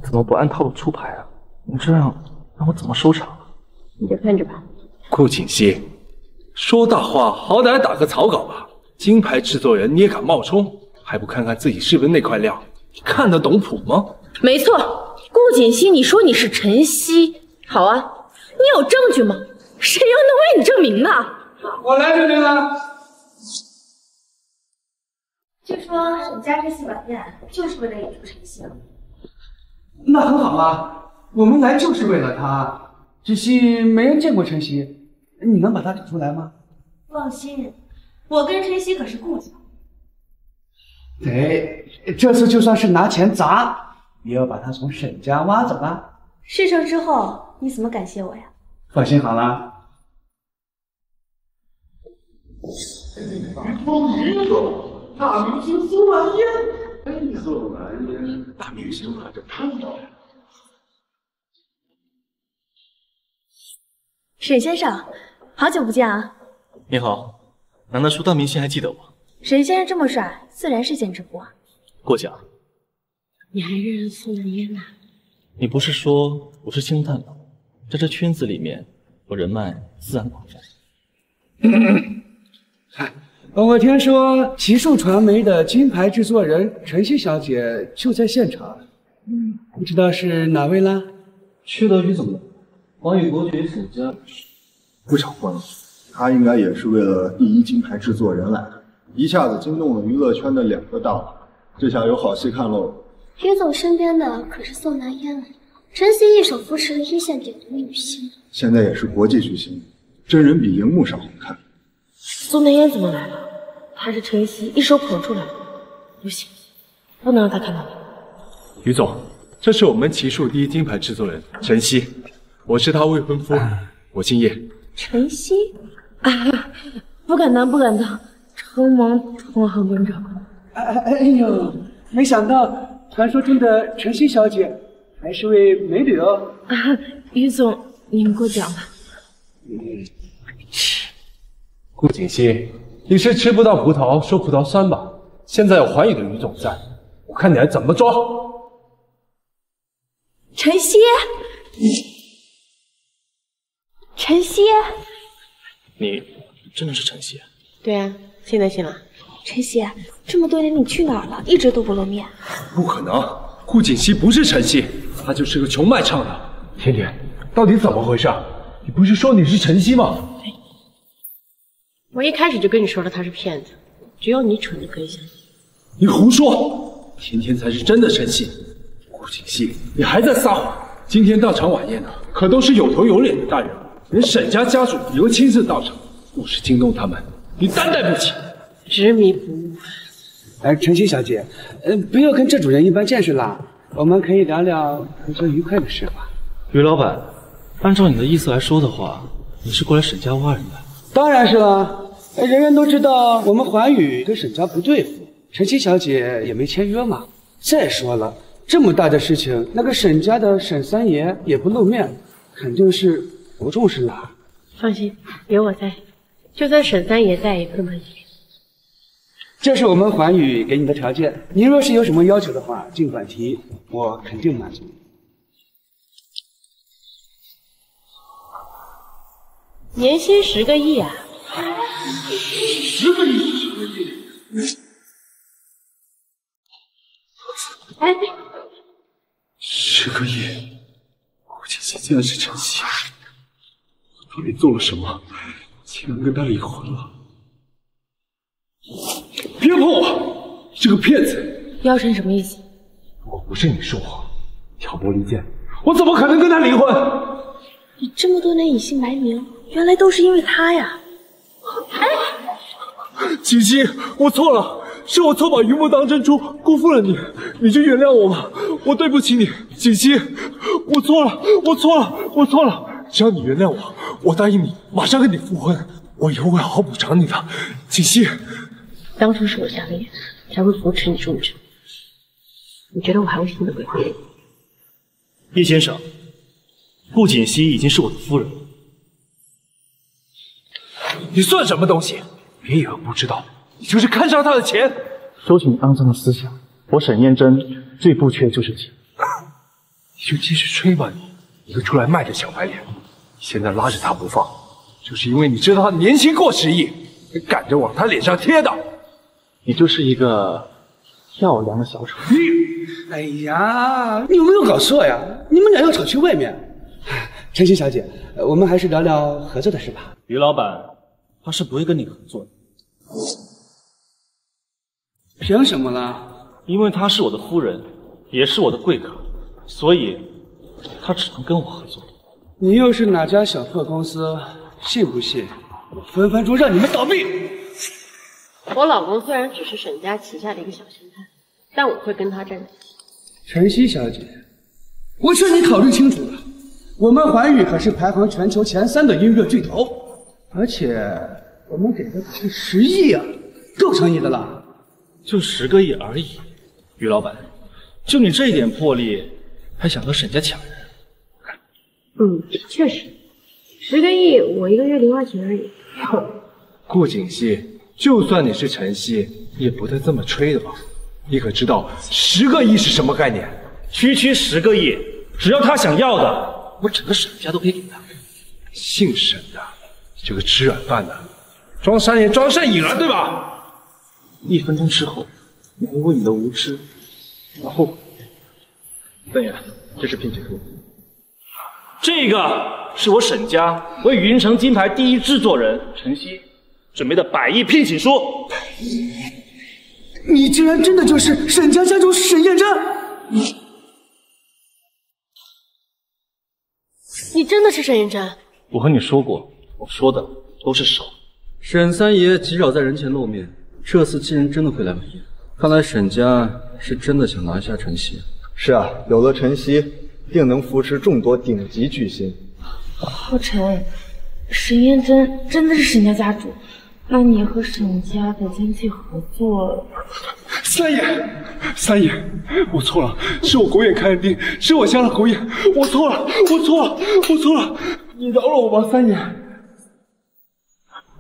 怎么不按套路出牌啊？你这样让我怎么收场？你就看着吧。顾锦溪，说大话好歹打个草稿吧。金牌制作人你也敢冒充？还不看看自己是不是那块料？你看得懂谱吗？没错，顾锦溪，你说你是晨曦，好啊，你有证据吗？谁又能为你证明呢？我来证明了。据说沈家这次晚宴就是为了演出晨曦。那很好啊，我们来就是为了他。只是没人见过晨曦，你能把他找出来吗？放心，我跟晨曦可是故交。得，这次就算是拿钱砸，也要把他从沈家挖走啊！事成之后，你怎么感谢我呀？放心好了。大明星新晚宴，哎呦晚宴，大明星可真漂亮。沈先生，好久不见啊！你好，难道说大明星还记得我？沈先生这么帅，自然是见之不忘。过奖。你还认识苏南烟呐？你不是说我是星探吗？在这圈子里面，我人脉自然广泛。我听说奇数传媒的金牌制作人陈曦小姐就在现场，嗯，不知道是哪位啦？缺德局怎么了？王宇伯爵沈家不少关系，他应该也是为了第一金牌制作人来的，一下子惊动了娱乐圈的两个大佬，这下有好戏看喽。于总身边的可是宋南烟，陈曦一手扶持的一线顶流女星，现在也是国际巨星，真人比荧幕上好看。宋南烟怎么来了？她是陈曦一手捧出来的，不行，不能让她看到你。于总，这是我们奇数第一金牌制作人陈曦，我是他未婚夫，我姓叶，晨曦啊，不敢当，不敢当，承蒙同行关照。哎哎哎呦，没想到传说中的晨曦小姐还是位美女哦。啊，于总，您过奖了。嗯顾锦溪，你是吃不到葡萄说葡萄酸吧？现在有环宇的于总在，我看你还怎么装！晨曦，晨曦，你真的是晨曦？对啊，现在信了。晨曦，这么多年你去哪儿了？一直都不露面。不可能，顾锦溪不是晨曦，他就是个穷卖唱的。甜甜，到底怎么回事？你不是说你是晨曦吗？我一开始就跟你说了他是骗子，只有你蠢的可以相信。你胡说，甜甜才是真的晨曦。顾锦溪，你还在撒谎！今天到场晚宴呢可都是有头有脸的大人物，连沈家家主也会亲自到场，不是惊动他们，你担待不起。执迷不悟。哎，晨曦小姐，呃，不要跟这种人一般见识啦，我们可以聊聊合作愉快的事吧。于老板，按照你的意思来说的话，你是过来沈家挖人的？当然是了，人人都知道我们环宇跟沈家不对付，晨曦小姐也没签约嘛。再说了，这么大的事情，那个沈家的沈三爷也不露面，肯定是不重视啊。放心，有我在，就算沈三爷在也不能赢。这是我们环宇给你的条件，您若是有什么要求的话，尽管提，我肯定满足。年薪十个亿啊！十个亿，十个亿！哎，十个亿！顾锦溪竟然是晨曦，我到底做了什么，竟然跟他离婚了？别碰我！你这个骗子！妖晨什么意思？如果不是你说谎，挑拨离间，我怎么可能跟他离婚？你这么多年隐姓埋名，原来都是因为他呀！哎锦溪，我错了，是我错把榆木当珍珠，辜负了你，你就原谅我吧，我对不起你，锦溪，我错了，我错了，我错了，只要你原谅我，我答应你，马上跟你复婚，我以后会好好补偿你的，锦溪。当初是我瞎了眼，才会扶持你入城。你觉得我还会信得过你？叶先生，顾锦溪已经是我的夫人了。你算什么东西？别以为我不知道，你就是看上他的钱。收起你肮脏的思想，我沈燕真最不缺的就是钱。你就继续吹吧，你一个出来卖的小白脸，你现在拉着他不放，就是因为你知道他年薪过十亿，赶着往他脸上贴的。你就是一个漂亮的小丑。哎呀，你有没有搞错呀？你们俩要吵去外面。陈曦小姐，我们还是聊聊合作的事吧。于老板，他是不会跟你合作的。凭什么啦？因为她是我的夫人，也是我的贵客，所以他只能跟我合作。你又是哪家小破公司？信不信我分分钟让你们倒闭？我老公虽然只是沈家旗下的一个小侦探，但我会跟他站在一起。晨曦小姐，我劝你考虑清楚了。我们环宇可是排行全球前三的音乐巨头，而且我们给的可是十亿啊，够诚意的了。就十个亿而已，于老板，就你这一点魄力，还想和沈家抢人？嗯，确实，十个亿我一个月零花钱而已。哼，顾景熙，就算你是晨曦，也不带这么吹的吧？你可知道十个亿是什么概念？区区十个亿，只要他想要的，我整个沈家都可以给他。姓沈的，你这个吃软饭的，装三年装上瘾了，对吧？一分钟之后，你会为你的无知而后悔。邓远，这是聘请书。这个是我沈家为云城金牌第一制作人陈曦准备的百亿聘请书。你竟然真的就是沈家家主沈燕真？你真的是沈燕真？我和你说过，我说的都是实话。沈三爷极少在人前露面，这次竟然真的会来晚宴，看来沈家是真的想拿下陈曦。是啊，有了陈曦，定能扶持众多顶级巨星。浩辰，沈燕真真的是沈家家主，那你和沈家的经济合作？三爷，三爷，我错了，是我狗眼看人低，是我瞎了狗眼，我错了，我错了，我错了，你饶了我吧，三爷。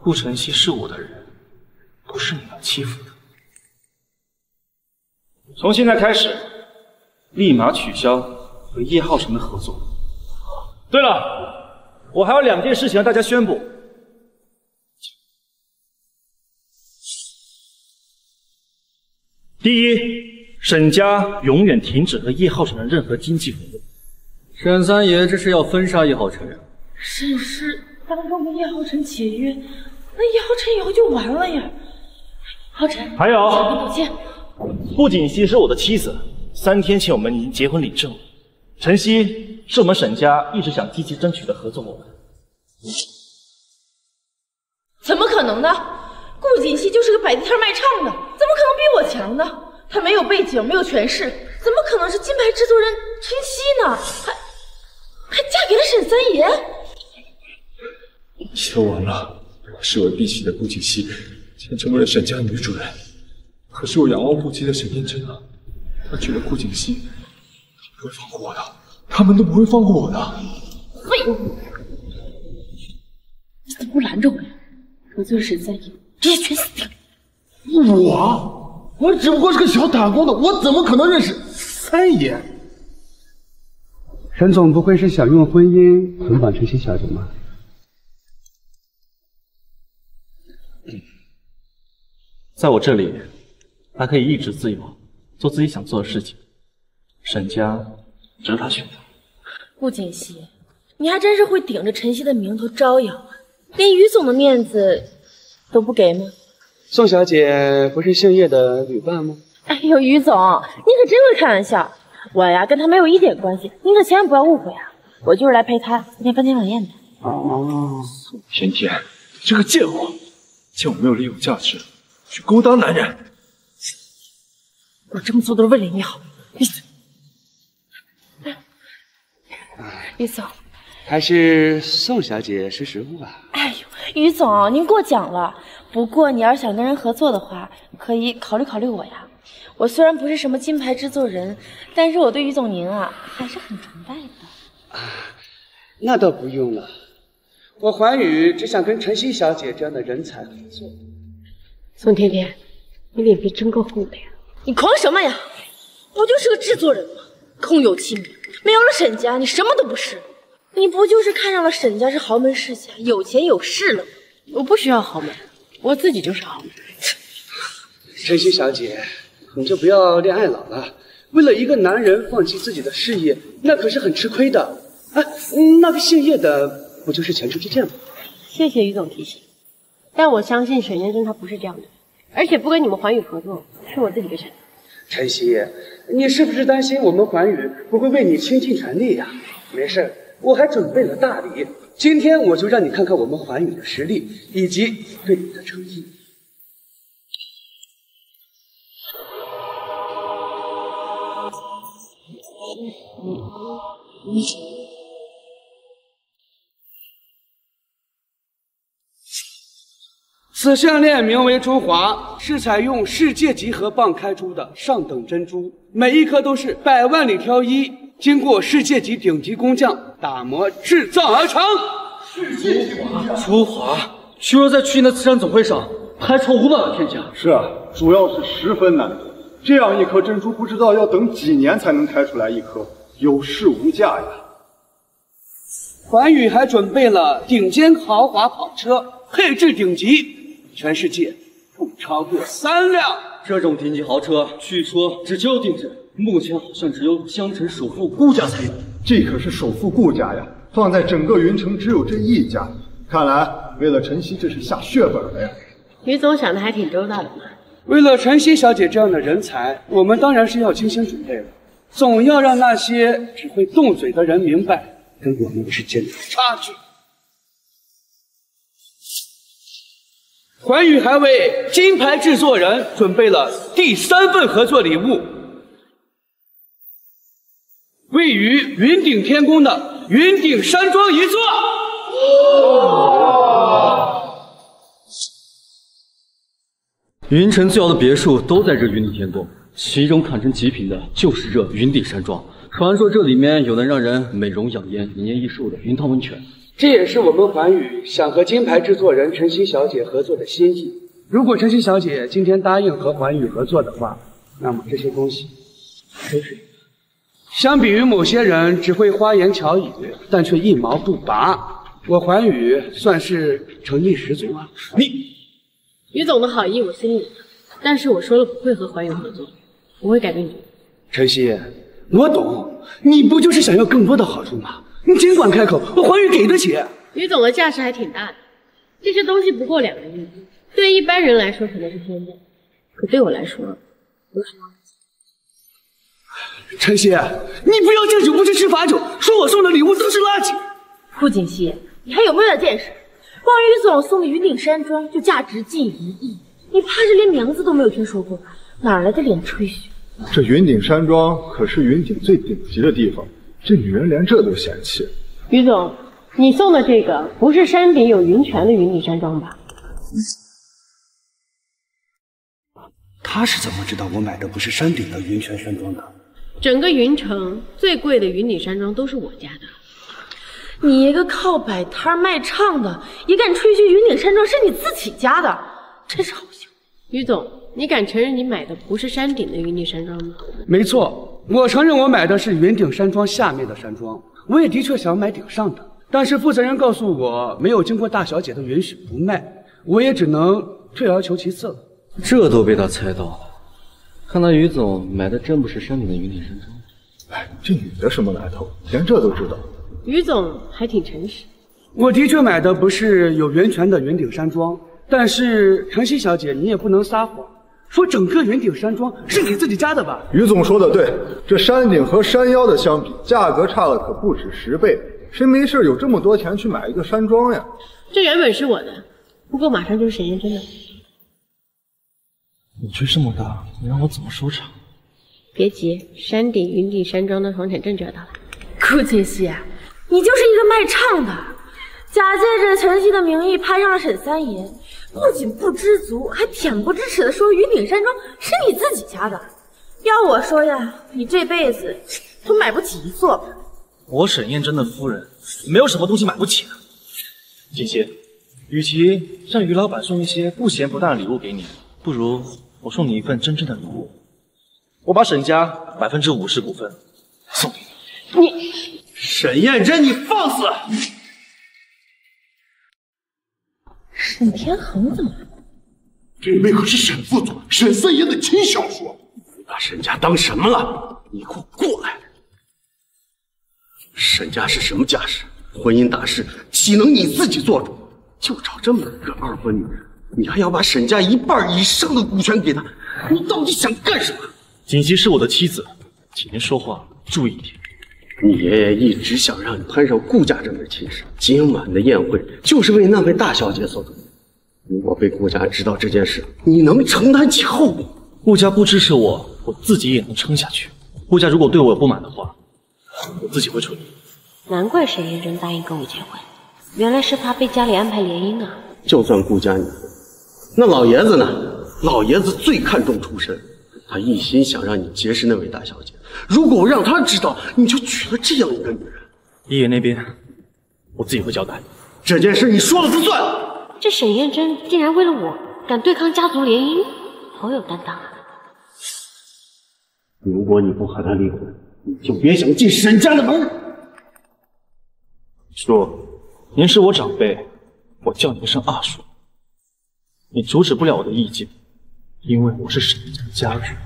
顾晨曦是我的人，不是你能欺负的。从现在开始，立马取消和叶浩辰的合作。对了，我还有两件事情要大家宣布。第一，沈家永远停止和叶浩辰的任何经济活动。沈三爷这是要封杀叶浩辰呀？沈氏当众跟叶浩辰解约，那叶浩辰以后就完了呀！浩辰，还有向你道歉。顾锦溪是我的妻子，三天前我们已经结婚领证了。晨曦是我们沈家一直想积极争取的合作伙伴。怎么可能呢？顾锦溪就是个摆地摊卖唱的，怎么可能比我强呢？他没有背景，没有权势，怎么可能是金牌制作人晨曦呢？还还嫁给了沈三爷？一切都完了，视为婢妾的顾锦溪，竟然成为了沈家女主人。可是我仰望不及的沈天真啊，她娶了顾锦溪，她不会放过我的，他们都不会放过我的。废物！你怎么不拦着我呀？得罪了沈三爷，这些全死定了！我我只不过是个小打工的，我怎么可能认识三爷？沈总不会是想用婚姻捆绑晨曦小姐吗？在我这里，他可以一直自由，做自己想做的事情。沈家值得他选择。顾锦溪，你还真是会顶着晨曦的名头招摇啊！连于总的面子都不给吗？宋小姐不是姓叶的女伴吗？哎呦，于总，你可真会开玩笑。我呀，跟他没有一点关系，您可千万不要误会啊！我就是来陪他那天翻天晚宴的。哦，宋天天，你这个贱货，见我没有利用价值，去勾搭男人。我这么做都是为了你好，闭嘴。于总，还是宋小姐识时务吧。哎呦，于总，您过奖了。不过你要是想跟人合作的话，可以考虑考虑我呀。我虽然不是什么金牌制作人，但是我对于总您啊还是很崇拜的。啊那倒不用了，我环宇只想跟晨曦小姐这样的人才合作。宋甜甜，你脸皮真够厚的呀！你狂什么呀？不就是个制作人吗？空有其名，没有了沈家，你什么都不是。你不就是看上了沈家是豪门世家，有钱有势了吗？我不需要豪门，我自己就是豪门。晨曦小姐，你就不要恋爱脑了。为了一个男人放弃自己的事业，那可是很吃亏的。哎，那个姓叶的不就是前车之鉴吗？谢谢于总提醒，但我相信沈先生他不是这样的，而且不跟你们环宇合作是我自己的选择。晨曦，你是不是担心我们环宇不会为你倾尽全力呀？没事，我还准备了大礼，今天我就让你看看我们环宇的实力以及对你的诚意。此项链名为珠华，是采用世界级合蚌开出的上等珍珠，每一颗都是百万里挑一，经过世界级顶级工匠打磨制造而成。珠华，据说在去年的慈善总会上拍出五百万天价。是啊，主要是十分难得，这样一颗珍珠不知道要等几年才能开出来一颗，有市无价呀。环宇还准备了顶尖豪华跑车，配置顶级，全世界不超过三辆。这种顶级豪车，据说只交定制，目前好像只有江城首富顾家才有。这可是首富顾家呀，放在整个云城只有这一家。看来为了晨曦，这是下血本了呀。于总想的还挺周到的嘛。为了晨曦小姐这样的人才，我们当然是要精心准备了，总要让那些只会动嘴的人明白跟我们之间的差距。环宇还为金牌制作人准备了第三份合作礼物，位于云顶天宫的云顶山庄一座。云城最好的别墅都在这云顶天宫，其中堪称极品的就是这云顶山庄。传说这里面有能让人美容养颜、延年益寿的云汤温泉。这也是我们环宇想和金牌制作人陈曦小姐合作的心意。如果陈曦小姐今天答应和环宇合作的话，那么这些东西都是你的。相比于某些人只会花言巧语，但却一毛不拔，我环宇算是诚意十足啊！你于总的好意我心领了，但是我说了不会和环宇合作，不会改变主意。陈曦，我懂，你不就是想要更多的好处吗？你尽管开口，我环宇给得起。于总的架势还挺大的，这些东西不过两个亿，对一般人来说可能是天价，可对我来说不是。陈曦，你不要敬酒不吃吃罚酒，说我送的礼物都是垃圾。顾锦溪，你还有没有点见识？光于总送的云顶山庄就价值近一亿，你怕是连名字都没有听说过吧？哪来的脸吹嘘？这云顶山庄可是云顶最顶级的地方，这女人连这都嫌弃。于总，你送的这个不是山顶有云泉的云顶山庄吧？他是怎么知道我买的不是山顶的云泉山庄的？整个云城最贵的云顶山庄都是我家的。你一个靠摆摊卖唱的，也敢吹嘘云顶山庄是你自己家的，真是好笑。于总，你敢承认你买的不是山顶的云顶山庄吗？没错，我承认我买的是云顶山庄下面的山庄，我也的确想买顶上的，但是负责人告诉我没有经过大小姐的允许不卖，我也只能退而求其次了。这都被他猜到了，看来于总买的真不是山顶的云顶山庄。哎，这女的什么来头，连这都知道？于总还挺诚实。我的确买的不是有源泉的云顶山庄，但是晨曦小姐，你也不能撒谎，说整个云顶山庄是你自己家的吧？于总说的对，这山顶和山腰的相比，价格差了可不止十倍。谁没事有这么多钱去买一个山庄呀？这原本是我的，不过马上就是沈燕真的。你吹这么大，你让我怎么收场？别急，山顶云顶山庄的房产证就要到了。顾锦溪，你就是一个卖唱的，假借着晨曦的名义攀上了沈三爷，不仅不知足，还恬不知耻的说云顶山庄是你自己家的。要我说呀，你这辈子都买不起一座吧。我沈燕真的夫人，没有什么东西买不起的。锦溪，与其让于老板送一些不咸不淡的礼物给你，不如我送你一份真正的礼物。我把沈家百分之五十股份送给你。你沈燕真，你放肆！沈天恒怎么了？这位可是沈副总、沈三爷的亲小叔，你把沈家当什么了？你给我过来！沈家是什么家世？婚姻大事岂能你自己做主？就找这么一个二婚女人，你还要把沈家一半以上的股权给她？你到底想干什么？锦溪是我的妻子，请您说话注意点。你爷爷一直想让你攀上顾家这门亲事，今晚的宴会就是为那位大小姐所准备。如果被顾家知道这件事，你能承担起后果？顾家不支持我，我自己也能撑下去。顾家如果对我有不满的话，我自己会处理。难怪沈燕真答应跟我结婚，原来是怕被家里安排联姻啊。就算顾家你，那老爷子呢？老爷子最看重出身，他一心想让你结识那位大小姐。如果我让他知道你就娶了这样一个女人，爷爷那边我自己会交代。这件事你说了不算。这沈燕真竟然为了我敢对抗家族联姻，好有担当啊！如果你不和他离婚，你就别想进沈家的门。叔，您是我长辈，我叫你一声二叔。你阻止不了我的意见，因为我是沈家家人。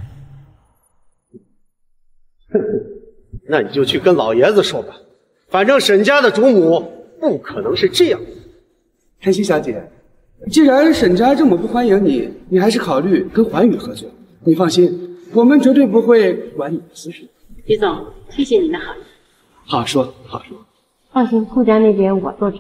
哼，那你就去跟老爷子说吧，反正沈家的主母不可能是这样。晨曦小姐，既然沈家这么不欢迎你，你还是考虑跟环宇合作。你放心，我们绝对不会管你的私事。徐总，谢谢您的好意。好说好说。放心，顾家那边我做主。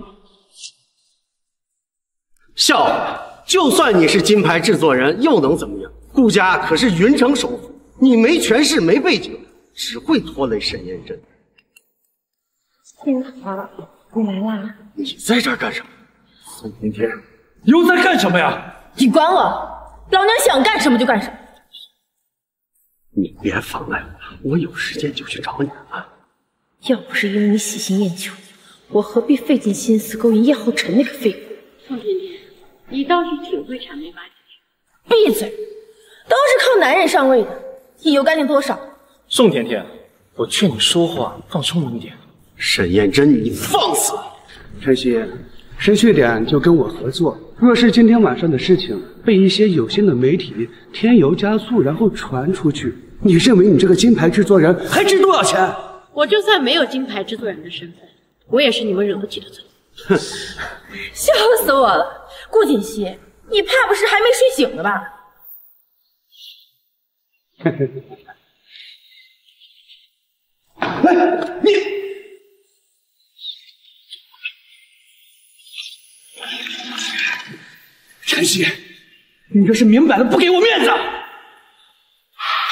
笑话！就算你是金牌制作人，又能怎么样？顾家可是云城首富，你没权势没背景，只会拖累沈燕真。天华，你来啦！你在这儿干什么？宋天天，又在干什么呀？你管我！老娘想干什么就干什么。你别妨碍我，我有时间就去找你啊。要不是因为你喜新厌旧，我何必费尽心思勾引叶浩辰那个废物？宋天天，你倒是挺会谄媚巴结。闭嘴！都是靠男人上位的，你又干净多少？宋甜甜，我劝你说话放聪明一点。沈燕真，你放肆！晨曦，识趣点就跟我合作。若是今天晚上的事情被一些有心的媒体添油加醋，然后传出去，你认为你这个金牌制作人还值多少钱？我就算没有金牌制作人的身份，我也是你们惹不起的罪。哼，笑死我了！顾锦溪，你怕不是还没睡醒呢吧？哎，你晨曦，你这是明摆着不给我面子！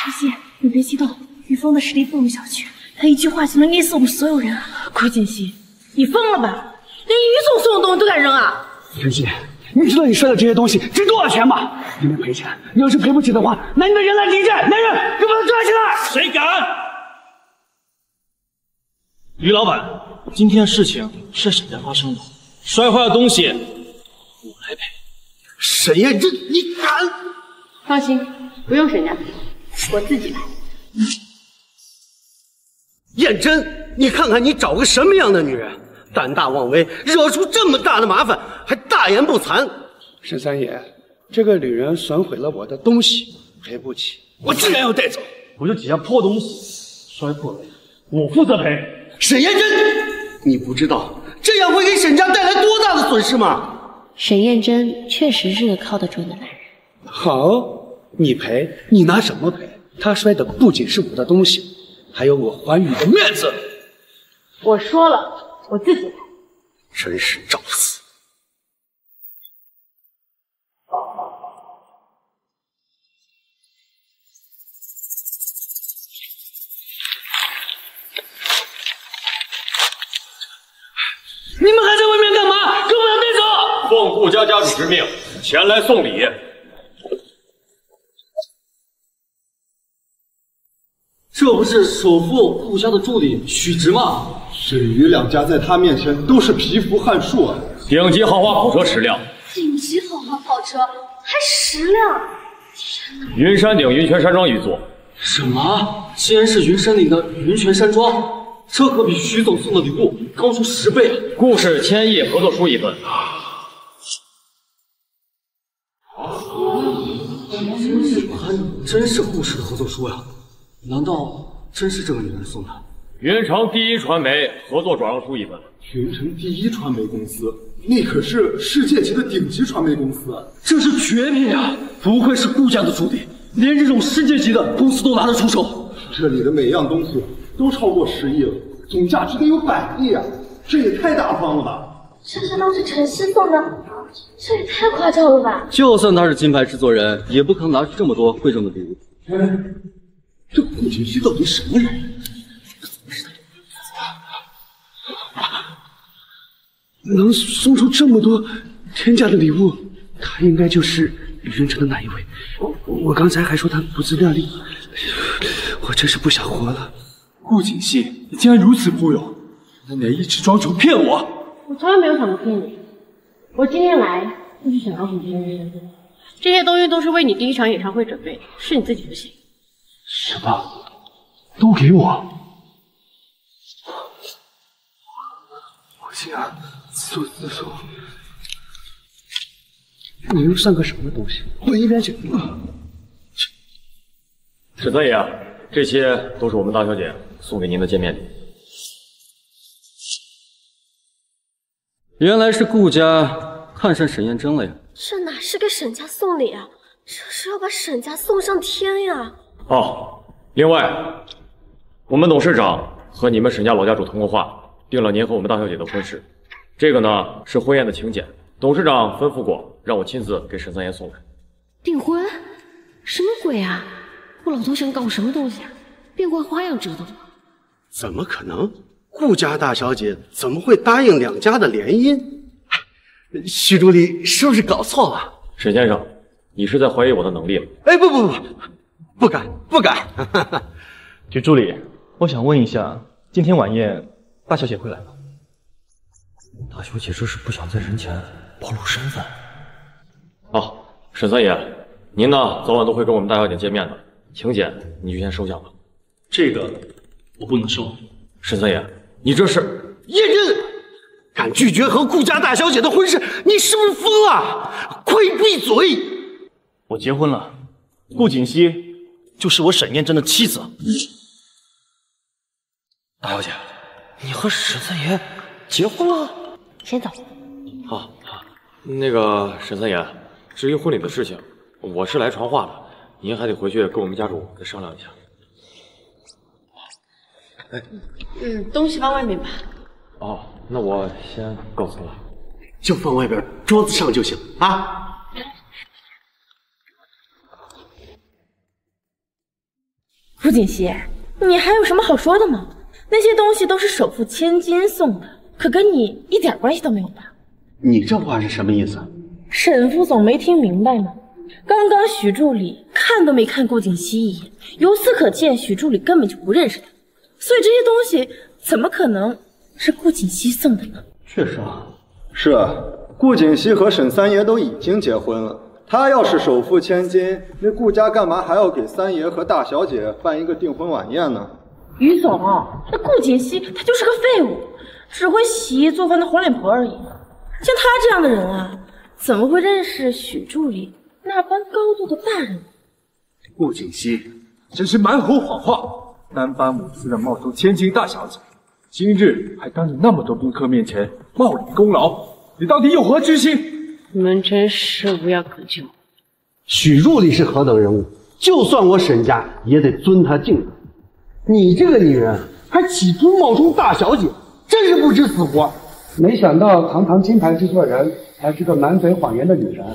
晨曦，你别激动，于峰的实力不容小觑，他一句话就能捏死我们所有人。顾锦溪，你疯了吧？连于总送的东西都敢扔啊！晨曦，你知道你摔的这些东西值多少钱吗？你没赔钱，你要是赔不起的话，拿你的人来抵债！男人，给我把他抓起来！谁敢？于老板，今天的事情是沈家发生的，摔坏的东西我来赔。沈燕真，你敢？放心，不用沈家赔，我自己来。燕真，你看看你找个什么样的女人，胆大妄为，惹出这么大的麻烦，还大言不惭。沈三爷，这个女人损毁了我的东西，赔不起，我自然要带走。我就几样破东西，摔破了，我负责赔。沈燕真，你不知道这样会给沈家带来多大的损失吗？沈燕真确实是个靠得住的男人。好，你赔，你拿什么赔？他摔的不仅是我的东西，还有我环宇的面子。我说了，我自己赔。真是找死！你们还在外面干嘛？给我带走！奉顾家家主之命，前来送礼。这不是首富顾家的助理许直吗？沈于两家在他面前都是蚍蜉撼树啊！顶级豪华跑车十辆，顶级豪华跑车还十辆，天哪！云山顶云泉山庄一座。什么？竟然是云山顶的云泉山庄？这可比徐总送的礼物高出十倍啊！故事千亿合作书一份。还真是故事的合作书呀？难道真是这个女人送的？云城第一传媒合作转让书一份。云城第一传媒公司，那可是世界级的顶级传媒公司，这是绝品啊！不愧是顾家的主力，连这种世界级的公司都拿得出手。这里的每样东西都超过十亿了，总价值得有百亿啊！这也太大方了吧！这些都是陈曦送的，这也太夸张了吧！就算他是金牌制作人，也不可能拿出这么多贵重的礼物。哎，这顾景熙到底什么人？能送出这么多天价的礼物，他应该就是李云城的那一位。我我刚才还说他不自量力，我真是不想活了。顾景溪，你竟然如此富有，那你还一直装穷骗我？我从来没有想过骗你，我今天来就是想告诉你这件事。这些东西都是为你第一场演唱会准备的，是你自己不行。什么？都给我？我竟然自作自受！你又算个什么东西？滚一边去！沈大爷，这些都是我们大小姐送给您的见面礼。原来是顾家看上沈燕真了呀！这哪是给沈家送礼啊，这是要把沈家送上天呀！哦，另外，我们董事长和你们沈家老家主通过话，定了您和我们大小姐的婚事。这个呢是婚宴的请柬，董事长吩咐过，让我亲自给沈三爷送来。订婚？什么鬼啊！我老头想搞什么东西啊？变换花样折腾我？怎么可能？顾家大小姐怎么会答应两家的联姻？许助理是不是搞错了？沈先生，你是在怀疑我的能力吗？哎，不不不，不敢不敢。许助理，我想问一下，今天晚宴大小姐会来吗？大小姐这是不想在人前暴露身份。哦，沈三爷，您呢早晚都会跟我们大小姐见面的，请柬你就先收下吧。这个我不能收。沈三爷，你这是叶真，敢拒绝和顾家大小姐的婚事，你是不是疯了？快闭嘴！我结婚了，顾锦溪就是我沈燕珍的妻子。大小姐，你和沈三爷结婚了？先走。好，好。那个沈三爷，至于婚礼的事情，我是来传话的，您还得回去跟我们家主再商量一下。哎，嗯，东西放外面吧。哦，那我先告辞了。就放外边桌子上就行啊。傅锦熙，你还有什么好说的吗？那些东西都是首富千金送的，可跟你一点关系都没有吧？你这话是什么意思？沈副总没听明白吗？刚刚许助理看都没看顾锦溪一眼，由此可见许助理根本就不认识他，所以这些东西怎么可能是顾锦溪送的呢？确实啊，是啊，顾锦溪和沈三爷都已经结婚了。他要是首富千金，那顾家干嘛还要给三爷和大小姐办一个订婚晚宴呢？于总，那顾锦溪他就是个废物，只会洗衣做饭的黄脸婆而已。像他这样的人啊，怎么会认识许助理那般高度的大人？顾锦熙真是满口谎话，单把母夫人冒充千金大小姐，今日还当着那么多宾客面前冒领功劳，你到底有何居心？你们真是无药可救。许助理是何等人物？就算我沈家也得尊他敬他。你这个女人还企图冒充大小姐，真是不知死活！没想到堂堂金牌制作人还是个满嘴谎言的女人，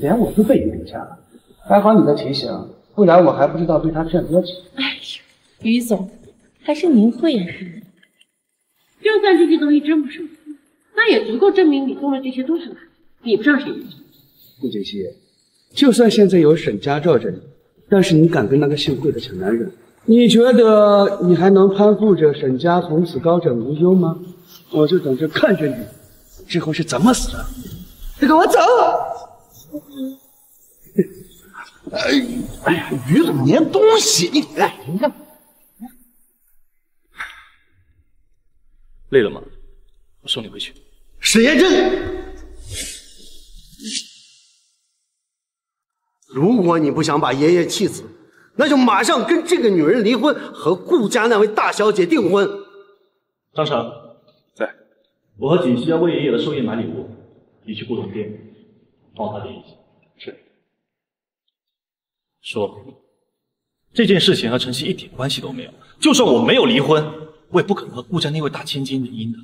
连我都被你领下了。还好你的提醒，不然我还不知道被他骗多久。哎呀，于总，还是您慧眼识人。就算这些东西真不是我的，那也足够证明你送的这些都是哪比不上沈燕。顾锦溪，就算现在有沈家罩着你，但是你敢跟那个姓顾的抢男人？你觉得你还能攀附着沈家从此高枕无忧吗？我就等着看着你之后是怎么死的！你跟我走！哎哎呀，于总粘东西，你哎，你看，累了吗？我送你回去。沈延真，如果你不想把爷爷气死，那就马上跟这个女人离婚，和顾家那位大小姐订婚。张成，在。我和锦溪要为爷爷的寿宴买礼物，你去古董店帮他联系。是。说，这件事情和晨曦一点关系都没有。就算我没有离婚，我也不可能和顾家那位大千金联姻的。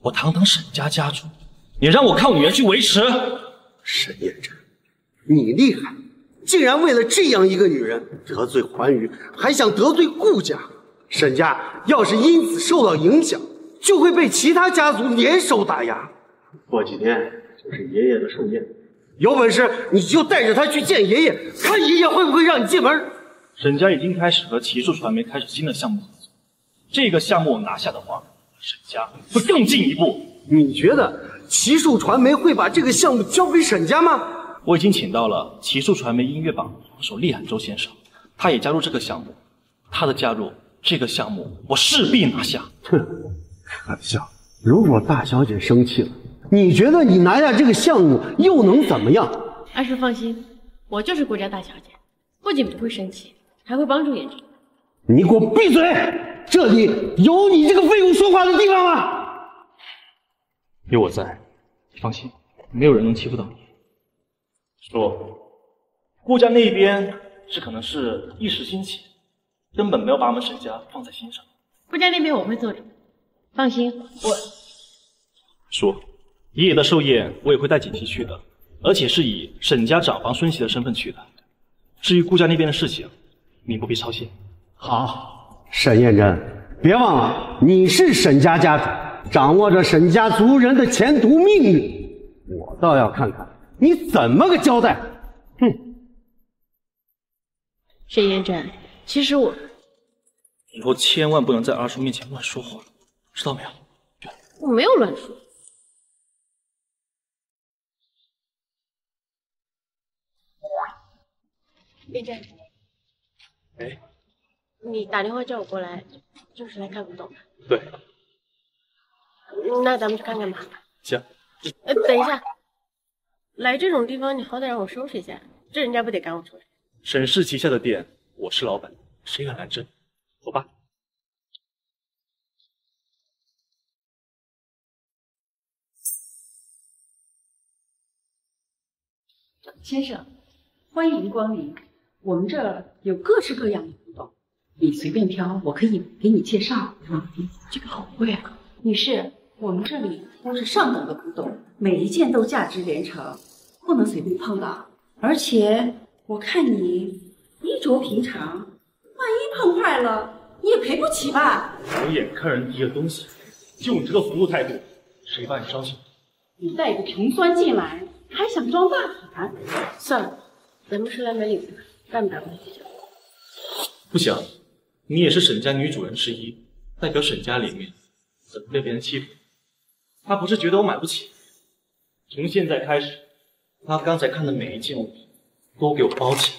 我堂堂沈家家主，你让我靠女人去维持？沈彦真，你厉害，竟然为了这样一个女人得罪环宇，还想得罪顾家。沈家要是因此受到影响，就会被其他家族联手打压。过几天就是爷爷的寿宴，有本事你就带着他去见爷爷，看爷爷会不会让你进门。沈家已经开始和奇数传媒开始新的项目合作，这个项目我拿下的话，沈家会更进一步。你觉得奇数传媒会把这个项目交给沈家吗？我已经请到了奇数传媒音乐榜榜首厉海洲先生，他也加入这个项目。他的加入，这个项目我势必拿下。哼，开玩笑。如果大小姐生气了，你觉得你拿下这个项目又能怎么样？二叔放心，我就是顾家大小姐，不仅不会生气，还会帮助妍珍。你给我闭嘴！这里有你这个废物说话的地方吗？有我在，你放心，没有人能欺负到你。叔，顾家那边只可能是一时兴起，根本没有把我们沈家放在心上。顾家那边我会做主，放心，我说，爷爷的寿宴我也会带锦旗去的，而且是以沈家长房孙媳的身份去的。至于顾家那边的事情，你不必操心。好，沈燕真，别忘了，你是沈家家主，掌握着沈家族人的前途命运。我倒要看看你怎么个交代！哼！沈燕真，其实我以后千万不能在二叔面前乱说话，知道没有？我没有乱说。叶真，哎，你打电话叫我过来，就是来看古董的。对，那咱们去看看吧。行。呃，等一下，来这种地方，你好歹让我收拾一下，这人家不得赶我出来？沈氏旗下的店，我是老板，谁敢拦着？走吧。先生，欢迎光临。我们这儿有各式各样的古董，你随便挑，我可以给你介绍啊。这个好贵啊！女士，我们这里都是上等的古董，每一件都价值连城，不能随便碰的。而且我看你衣着平常，万一碰坏了，你也赔不起吧？我眼看人低的东西，就你这个服务态度，谁把你招进来？你带个穷酸进来，还想装大款？算了，咱们是来买礼物的，干不了关系。不行，你也是沈家女主人之一，代表沈家里面，怎么被别人欺负？他不是觉得我买不起？从现在开始，他刚才看的每一件物品都给我包起来，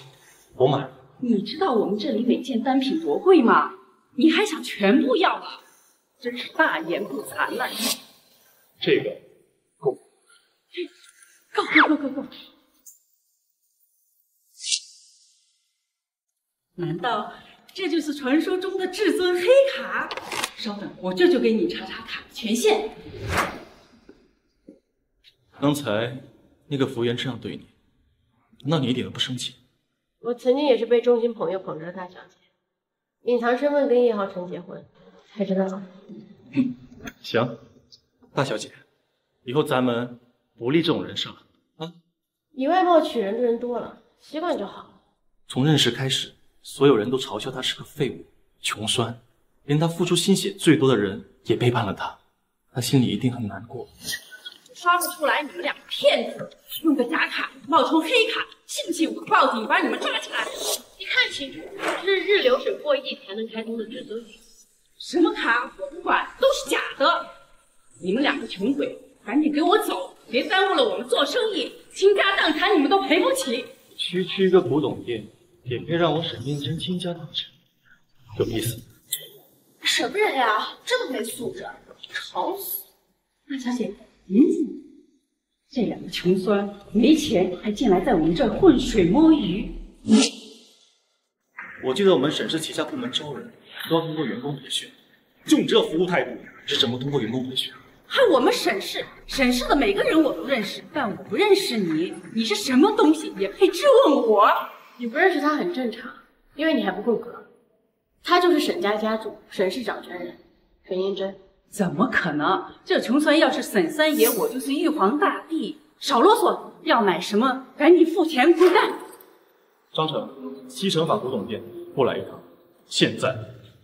我买。你知道我们这里每件单品多贵吗？你还想全部要了？真是大言不惭了！这个够，够够够够够！难道这就是传说中的至尊黑卡？稍等，我这就给你查查卡权限。刚才那个服务员这样对你，难道你一点都不生气？我曾经也是被忠心朋友捧着的大小姐，隐藏身份跟叶浩辰结婚，才知道。行，大小姐，以后咱们不立这种人设了啊！以外貌取人的人多了，习惯就好。从认识开始，所有人都嘲笑他是个废物、穷酸，连他付出心血最多的人也背叛了他，他心里一定很难过。刷不出来，你们两个骗子，用个假卡冒充黑卡，信不信我报警把你们抓起来？你看清楚，这是日流水过亿才能开通的至尊卡。什么卡我不管，都是假的！你们两个穷鬼，赶紧给我走，别耽误了我们做生意，倾家荡产你们都赔不起。区区一个古董店，也配让我沈念真倾家荡产？有意思。什么人呀，这么没素质，吵死！大小姐，嗯，这两个穷酸没钱还进来在我们这儿浑水摸鱼。我记得我们沈氏旗下部门招人都要通过员工培训，就你这服务态度，是怎么通过员工培训？还我们沈氏，沈氏的每个人我都认识，但我不认识你，你是什么东西也配质问我？你不认识他很正常，因为你还不够格。他就是沈家家主，沈氏掌权人，沈烟真。怎么可能？这穷酸要是沈三爷，我就是玉皇大帝。少啰嗦，要买什么赶紧付钱滚蛋！张成，西城坊古董店过来一趟，现在。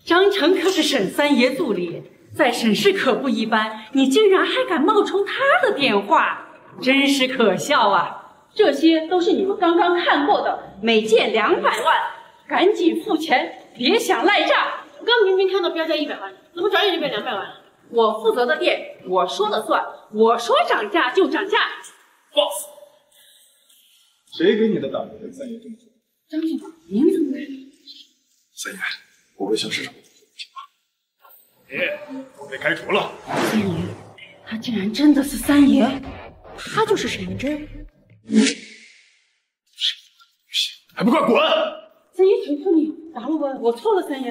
张成可是沈三爷助理，在沈氏可不一般。你竟然还敢冒充他的电话，真是可笑啊！这些都是你们刚刚看过的，每件两百万，赶紧付钱，别想赖账！我刚明明看到标价一百万，怎么转眼就变两百万了？我负责的店，我说了算，我说涨价就涨价。boss，谁给你的胆子跟三爷这么说？张俊宝，您怎么来了？三爷，我问小市长情况。爷，我被开除了。三爷，他竟然真的是三爷，他就是沈云真。还不快滚！三爷，求求你，打了我，我错了，三爷。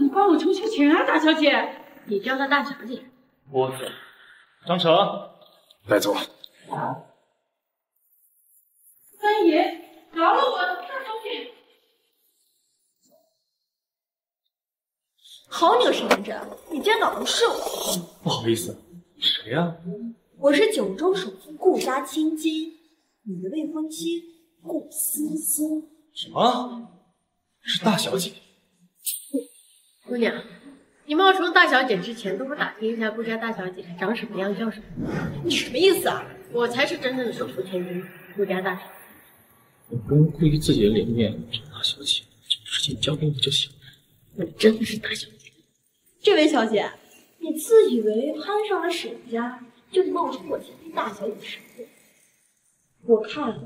你帮我求求情啊，大小姐！你叫她大小姐。我走。张成，带走。三爷，饶了我，大小姐。好你个沈真真，你竟然敢无视我！不好意思，谁呀？我是九州首富顾家千金，你的未婚妻顾思思。什么？是大小姐？姑娘，你冒充大小姐之前，都不打听一下顾家大小姐长什么样，叫什么？你什么意思啊？我才是真正的首富千金，顾家大小姐。你不用顾及自己的脸面找大小姐，这事情交给我就行。我真的是大小姐。这位小姐，你自以为攀上了沈家，就能冒充我千金大小姐的身份？我看了，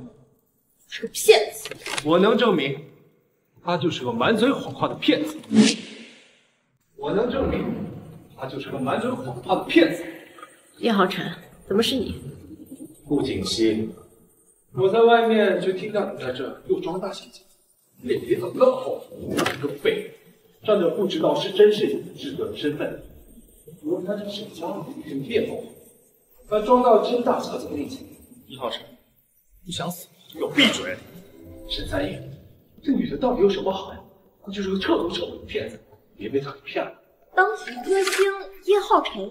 是个骗子。我能证明，他就是个满嘴谎话的骗子。我能证明，他就是个满嘴谎话的骗子。叶浩辰，怎么是你？顾景熙，我在外面就听到你在这又装大小姐，脸皮怎么那么厚？你个废物，仗着不知道是真是假置个身份，我看这沈家女人变貌，还装到真大小姐面前。叶浩辰，你想死给我闭嘴！沈三爷，这女的到底有什么好呀？她就是个彻头彻尾的骗子，别被她给骗了。当红歌星叶浩辰，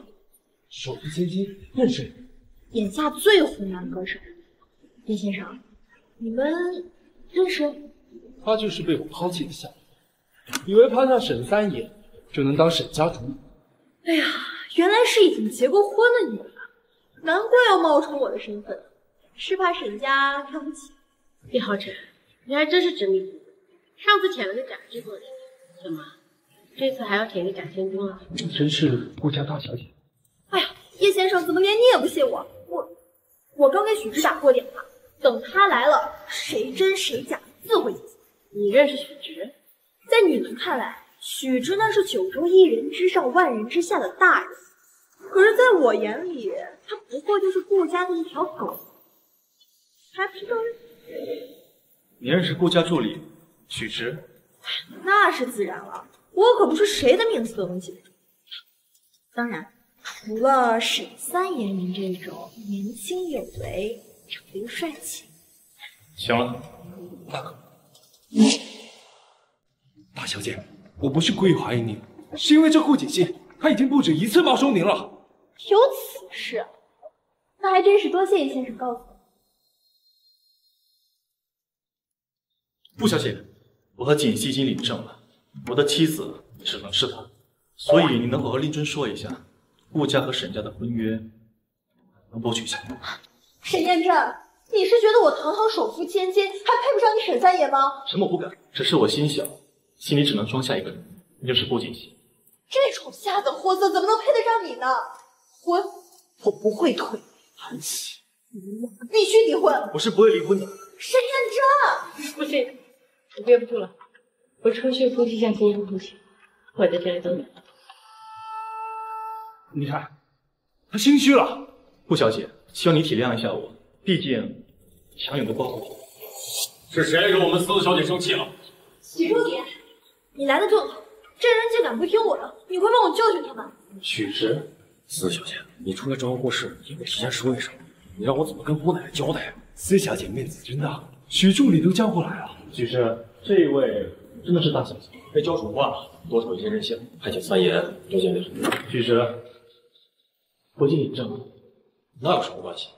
首富千金，认识你。眼下最红的男歌手，叶先生，你们认识？她就是被我抛弃的下人，以为攀上沈三爷就能当沈家主母。哎呀，原来是已经结过婚的女人啊！难怪要冒充我的身份，是怕沈家看不起。叶浩辰，你还真是执迷不悟。上次舔了个假制作人，怎么这次还要舔个假千金了？这真是顾家大小姐。哎呀，叶先生，怎么连你也不信我？我我刚给许之打过电话，等他来了，谁真谁假自会解决。你认识许之？在你们看来，许之那是九州一人之上、万人之下的大人，可是在我眼里，他不过就是顾家的一条狗，还不知道认。你认识顾家助理许之？那是自然了，我可不是谁的名字都能记得住。当然，除了沈三爷您这种年轻有为、长得又帅气。行了，大哥。大小姐，我不是故意怀疑您，是因为这顾锦熙他已经不止一次冒充您了。有此事，那还真是多谢叶先生告诉我。顾小姐，我和锦溪已经领证了，我的妻子只能是她，所以你能否和令尊说一下，顾家和沈家的婚约能否取消？沈燕正，你是觉得我堂堂首富千金，还配不上你沈三爷吗？什么不敢，只是我心小，心里只能装下一个人，那就是顾锦溪。这种下等货色怎么能配得上你呢？婚我不会退，韩琦，我必须离婚。我是不会离婚的。沈燕正，不行，我憋不住了，我出去呼吸一下新鲜空气。我在这里等你。你看，他心虚了。顾小姐，希望你体谅一下我，毕竟强有的报复。是谁惹我们思思小姐生气了？许助理，你来的正好，这人竟敢不听我的，你快帮我教训他们。许之，思思小姐，你出来找我过事，也不提前说一声，你让我怎么跟姑奶奶交代呀？思小姐面子真大，许助理都叫过来了。许之，这位真的是大小姐，该交手惯了，多少有些任性，还请三爷多见谅。许之，我已经领证了，那有什么关系？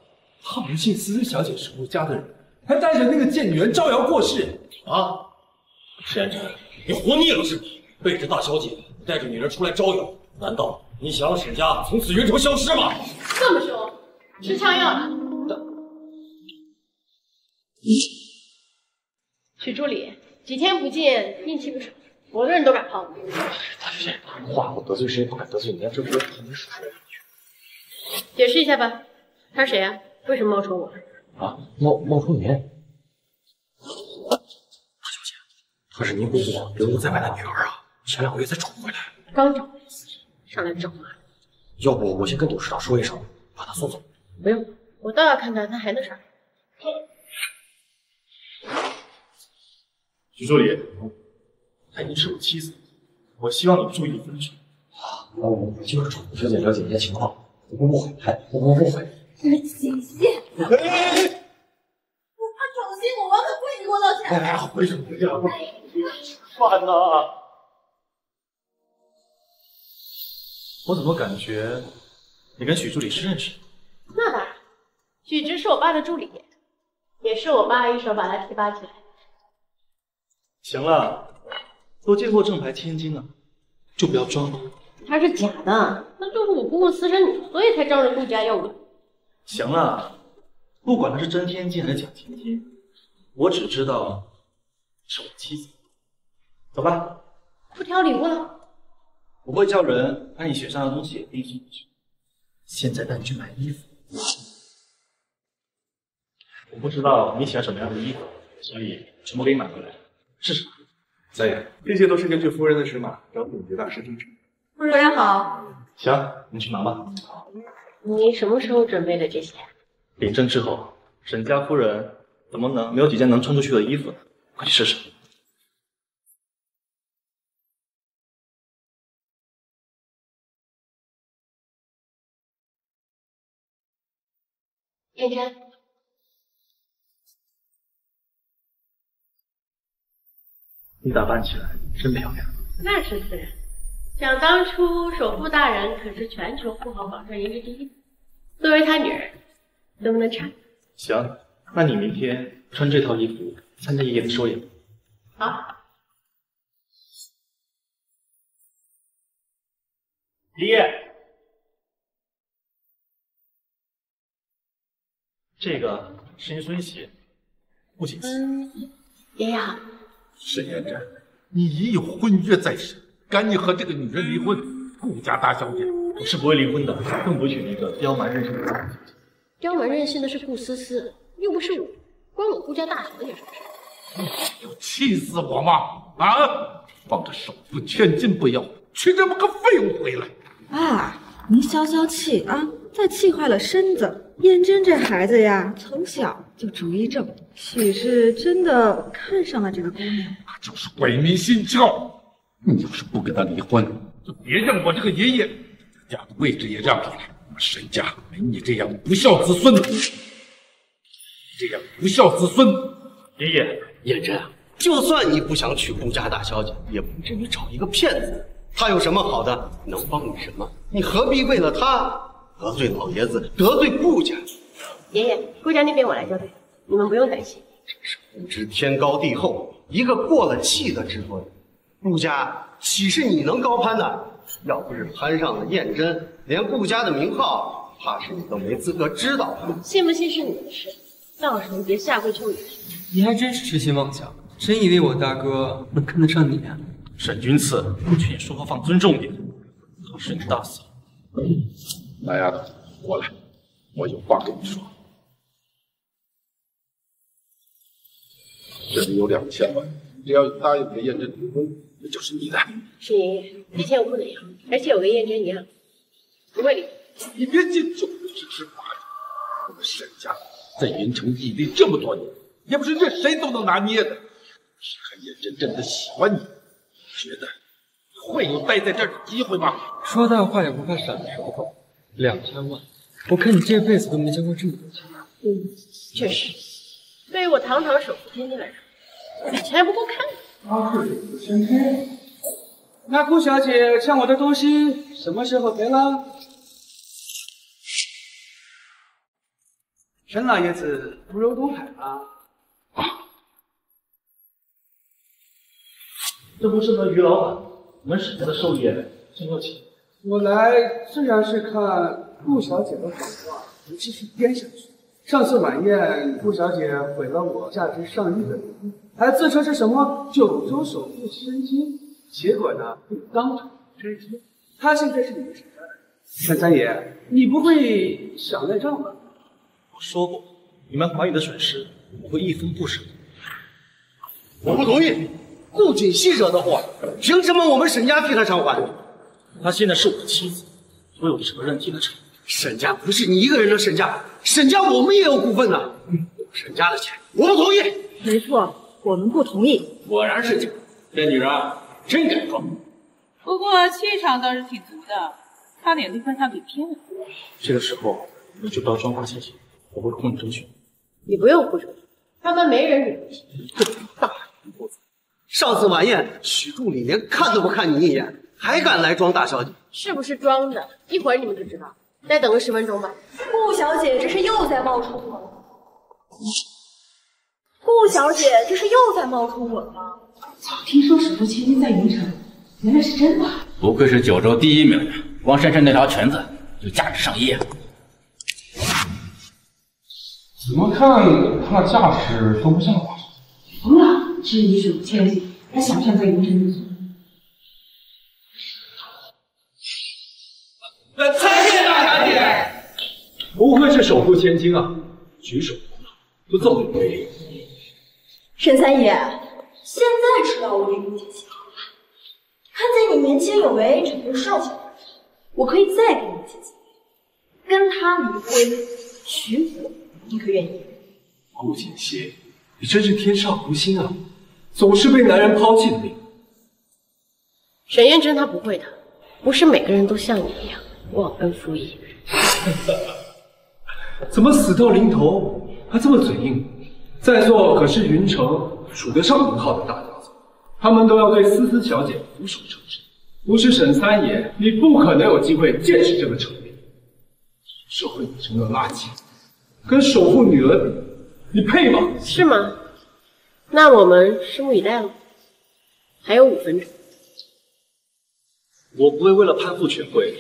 他不信思思小姐是顾家的人，还带着那个贱女人招摇过市啊！石彦辰，你活腻了是吧？背着大小姐，带着女人出来招摇，难道你想让沈家从此云城消失吗？这么凶，吃枪药的。许助理，几天不见，阴气不少，我的人都敢碰你。大小姐，话我得罪谁，不敢得罪您，这不是和您说说解释一下吧，他是谁啊？为什么冒充我？啊，冒冒充您？大小姐，她是您姑姑留留在外的女儿啊，前两个月才找回来。刚找回上来找骂。要不我先跟董事长说一声，把她送走。不用，我倒要看看他还能啥。许助理，他已经是我妻子，我希望你注意分寸。那我就是找小姐了解一下情况，不会误会，不会误会。锦溪，他挑衅我，我可跪着给我道歉。哎呀，回什么回呀？饭呢？我怎么感觉你跟许助理是认识的？那当然，许直是我爸的助理，也是我爸一手把他提拔起来。行了，都见过正牌千金了，就不要装了。她是假的，那就是我姑姑私生女，所以才招人顾家要我。行了，不管她是真千金还是假千金，我只知道是我妻子。走吧，不挑礼物了。我会叫人把你血上的东西也运送过去。现在带你去买衣服。我不知道你喜欢什么样的衣服，所以全部给你买回来。试试。三爷，这些都是根据夫人的尺码找总结大师定制。夫人好。行，你去忙吧。你什么时候准备的这些？领证之后，沈家夫人怎么能没有几件能穿出去的衣服呢？快去试试。燕真，你打扮起来真漂亮。那是自然。想当初，首富大人可是全球富豪榜上颜值第一。作为他女儿，能不能差？行，那你明天穿这套衣服参加爷爷的寿宴。好。爷爷，这个是您孙媳，顾锦溪。嗯，爷爷好。沈延真，你已有婚约在身，赶紧和这个女人离婚。顾家大小姐，我是不会离婚的，更不会娶一个刁蛮任性的大姐姐。刁蛮任性的是顾思思，又不是我，关我顾家大小姐什么事？你要气死我吗？啊！放着首付千金不要，娶这么个废物回来！爸，您消消气啊，再气坏了身子。燕真这孩子呀，从小就主意正，许是真的看上了这个姑娘。他就是鬼迷心窍。你要是不跟他离婚，就别让我这个爷爷家的位置也让出来。沈家没你这样不孝子孙，这样不孝子孙。爷爷，燕真啊，就算你不想娶顾家大小姐，也不至于找一个骗子。他有什么好的？能帮你什么？你何必为了他得罪老爷子，得罪顾家？爷爷，顾家那边我来交代，你们不用担心。真是不知天高地厚，一个过了气的制作人。顾家岂是你能高攀的？要不是攀上了燕真，连顾家的名号，怕是你都没资格知道。信不信是你的事，到时候别下跪求你。你还真是痴心妄想，真以为我大哥能看得上你啊？沈君次，劝你说话放尊重点，好是你大嫂。来丫头，过来，我有话跟你说。这里有两千万，只要你答应给燕真离婚，那就是你的。是爷爷，这钱我不能要，而且我跟燕真一样，不会离。你别进酒的支持法我们沈家在云城屹立这么多年，也不是任谁都能拿捏的。是看燕真真的喜欢你，觉得会有待在这儿的机会吗？说大话也不怕闪了舌头。两千万，我看你这辈子都没见过这么多钱。嗯，确实，对于我堂堂首富千金来说，两千还不够看。他是首富千天，那顾小姐欠我的东西什么时候赔了？沈老爷子福如东海啊！这不是那于老板，我们沈家的寿宴真要钱。我来自然是看顾小姐的谎话能继续编下去。上次晚宴，顾小姐毁了我价值上亿的礼物，还自称是什么九州首富千金，结果呢被当场追击。她现在是你们沈家人，沈三爷，你不会想赖账吧？我说过，你们华宇的损失，我会一分不舍。我不同意，顾锦溪惹的祸，凭什么我们沈家替他偿还？她现在是我的妻子，我有责任替她偿。沈家不是你一个人的沈家，沈家我们也有股份的。沈家的钱，我不同意。没错，我们不同意。果然是假，这女人真敢装。不过气场倒是挺足的，差点就被他给骗了。这个时候你就不要装花心情，我会护你周全。你不用护着我，他们没人惹你。这大逆不道！上次晚宴，许助理连看都不看你一眼，还敢来装大小姐？是不是装的？一会儿你们就知道。再等个十分钟吧。顾小姐，这是又在冒充我了。顾小姐，这是又在冒充我了吗？早听说首富千金在云城，原来是真的。不愧是九州第一名人，光身上那条裙子就价值上亿。怎么看他的架势都不像华少。疯了，这一手千金，还想上在云城一族？参见大小姐。不愧是首富千金啊，举手投足都这么有魅力。沈三爷，现在知道我与顾锦熙好了。看在你年轻有为、长得帅气份上，我可以再给你一次机会，跟他离婚，娶我，你可愿意？顾锦熙，你真是天上无心啊，总是被男人抛弃的命。沈燕真她不会的，不是每个人都像你一样忘恩负义。怎么死到临头还这么嘴硬？在座可是云城数得上名号的大家族，他们都要对思思小姐俯首称臣。不是沈三爷，你不可能有机会见识这个场面。社会里成了垃圾，跟首富女儿比，你配吗？是吗？那我们拭目以待了。还有五分钟。我不会为了攀附权贵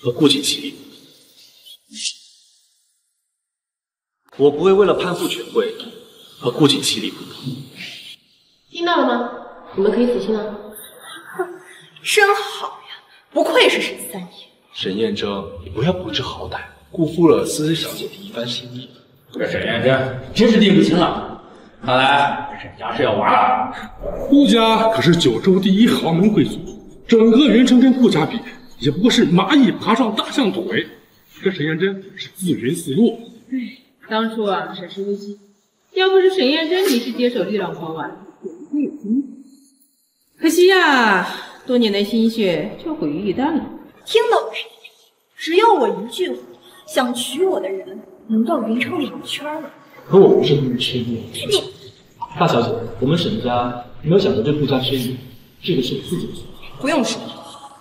和顾景熙离婚。我不会为了攀附权贵和顾景熙离婚。听到了吗？你们可以死心了。哼真好呀，不愧是沈三爷。沈燕征，你不要不知好歹，辜负了思思小姐的一番心意。这沈燕征真是拎不清了，看来沈家是要完了。顾家可是九州第一豪门贵族，整个云城跟顾家比，也不过是蚂蚁爬上大象腿。这沈燕征是自寻死路。唉，当初啊，沈氏危机，要不是沈燕征及时接手力挽狂澜，也不会有今天。可惜呀，多年的心血却毁于一旦了。听到了，沈燕征，只要我一句话，想娶我的人能到云城两圈了？可我不是那么缺义。你大小姐，我们沈家没有想着对顾家缺义，这个是我自己的错。不用说，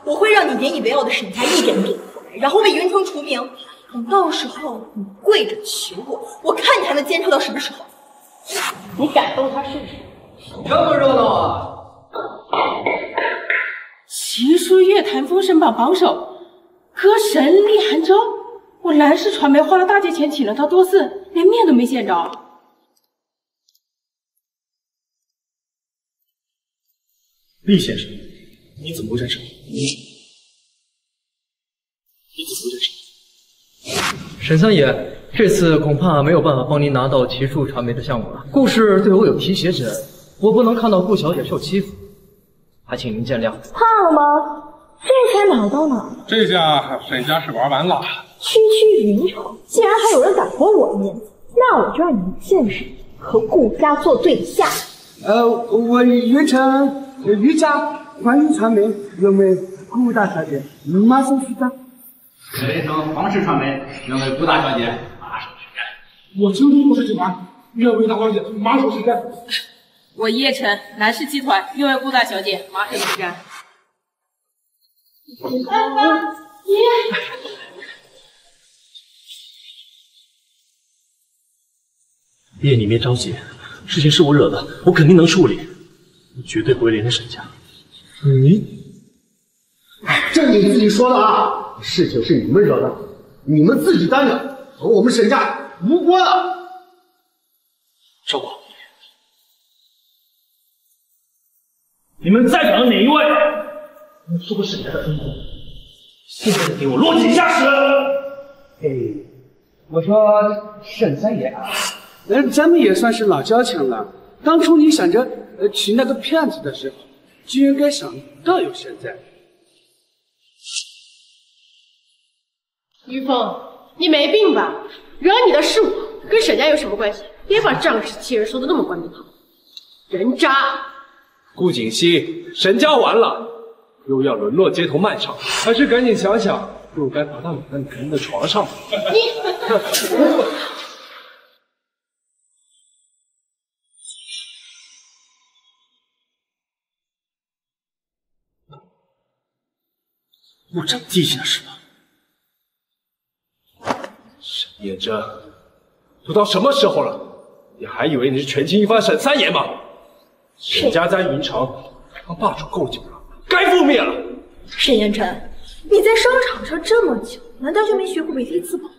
我会让你引以为傲的沈家一点点破败，然后为云城除名。等到时候你跪着求我，我看你还能坚持到什么时候？你敢动他试试？这么热闹啊！奇书乐坛封神榜榜首，歌神厉寒州。我蓝氏传媒花了大价钱请了他多次，连面都没见着。厉先生，你怎么会在这里？你怎么会在？沈三爷，这次恐怕没有办法帮您拿到奇树传媒的项目了。顾氏对我有提携之恩，我不能看到顾小姐受欺负，还请您见谅。怕了吗？这才哪儿到哪？这下沈家是玩完了。区区云城，竟然还有人敢驳我的面子，那我就让你们见识和顾家做对的下场。呃，我云城余家环宇传媒认为顾大小姐马首是瞻。北城皇氏传媒愿为顾大小姐马首是瞻。我京都陆氏集团愿为大小姐马首是瞻。我叶辰，南氏集团愿为顾大小姐马首是瞻。爸爸，爷。爹，你别着急，事情是我惹的，我肯定能处理，我绝对不会连累沈家。你，这你自己说的啊！事情是你们惹的，你们自己担着，和我们沈家无关了。少广，你们在场的哪一位没受过沈家的恩惠？现在就给我落井下石！哎，我说沈三爷啊。呃，咱们也算是老交情了。当初你想着呃娶那个骗子的时候，就应该想到有现在。于峰，你没病吧？惹你的是我，跟沈家有什么关系？别把仗势欺人说的那么冠冕堂皇。人渣！顾锦熙，沈家完了，又要沦落街头卖唱，还是赶紧想想，不如该爬到哪个女人的床上吧。你。我真地下室了。沈燕征，都到什么时候了？你还以为你是权倾一番沈三爷吗？沈家在云城当霸主够久了，该覆灭了。沈烟真，你在商场上这么久，难道就没学过围地自保吗？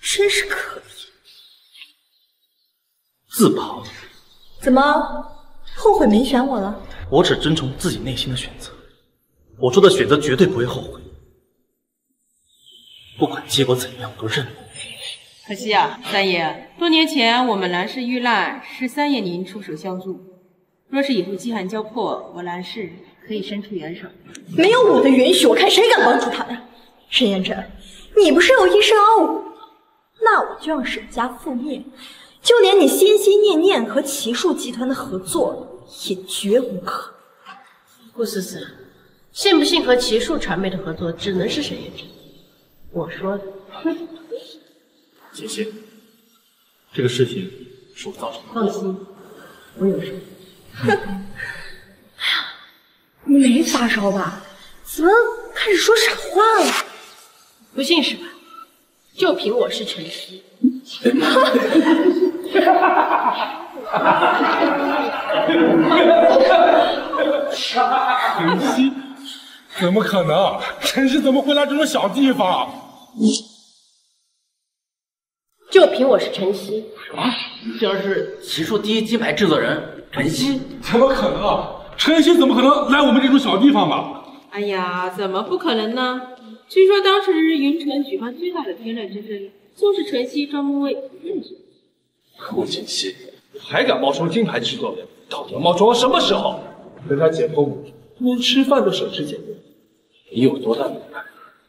真是可怜。自保，怎么后悔没选我了？我只遵从自己内心的选择，我做的选择绝对不会后悔，不管结果怎样，我都认了。可惜啊，三爷，多年前我们蓝氏遇难，是三爷您出手相助。若是以后饥寒交迫，我蓝氏可以伸出援手。没有我的允许，我看谁敢帮助他们！沈烟真，你不是有一身傲骨吗？那我就让沈家覆灭，就连你心心念念和齐树集团的合作也绝无可能。顾思思，信不信和齐树传媒的合作，只能是沈烟真我说的。姐姐，这个事情是我造成的。放心，我有事。哼，哎呀，你没发烧吧？怎么开始说傻话了？不信是吧？就凭我是晨曦。晨曦？怎么可能？晨曦怎么会来这种小地方？就凭我是晨曦。啊！你竟然是齐树第一金牌制作人晨曦？怎么可能？晨曦怎么可能来我们这种小地方嘛？哎呀，怎么不可能呢？据说当时云城举办最大的天籁之争，就是晨曦专门为你认识。顾锦溪，还敢冒充金牌制作人？到底要冒充到什么时候？跟他结婚五年，连吃饭都省吃俭用，你有多大能耐？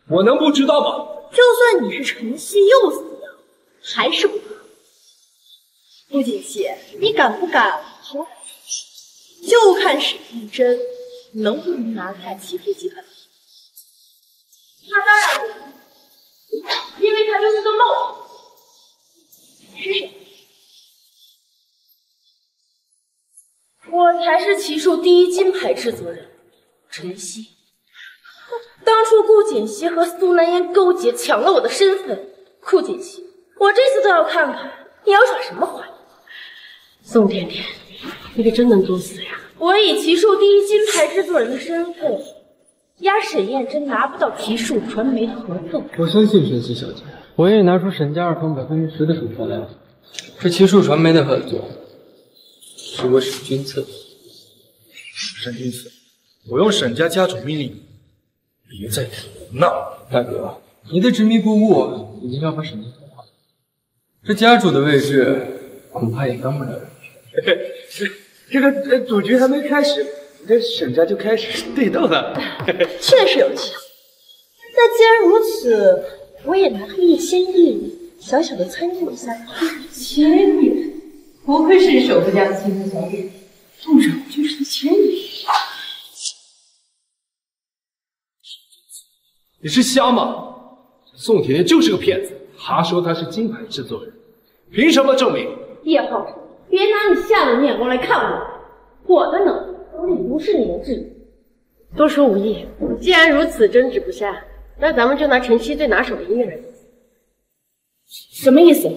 我能不知道吗？就算你是晨曦又怎样？还是不怕。顾锦溪，你敢不敢好好就看沈玉珍能不能拿下齐飞集团。那当然不能，因为他就是个冒充。是谁？我才是齐树第一金牌制作人，晨曦。当初顾锦熙和苏南烟勾结，抢了我的身份。顾锦溪，我这次倒要看看你要耍什么花样。宋甜甜，你可真能作死呀！我以奇数第一金牌制作人的身份，压沈燕真拿不到奇数传媒的合作。我相信晨曦小姐，我愿意拿出沈家二房百分之十的股份来。这奇数传媒的合作，是我沈君策。沈君策，我用沈家家主命令你，别再胡闹！大哥，你的执迷不悟已经要把沈家同化了，这家主的位置恐怕也当不了人。这 这个呃赌局还没开始，这沈家就开始对斗了。确实有趣。那既然如此，我也拿出一千亿，小小的参与一下。千亿，不愧是首富家的亲生小姐，动手就是一千亿。你是瞎吗？宋甜甜就是个骗子，她说他是金牌制作人，凭什么证明？叶浩辰，别拿你下的眼光来看我，我的能力早已不是你能质疑。多说无益，既然如此争执不下，那咱们就拿晨曦最拿手的音乐人。什么意思？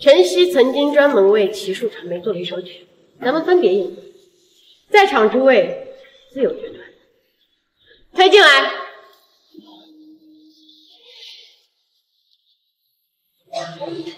晨曦曾经专门为奇树传媒做了一首曲，咱们分别演奏，在场诸位自有决断。推进来。Thank you.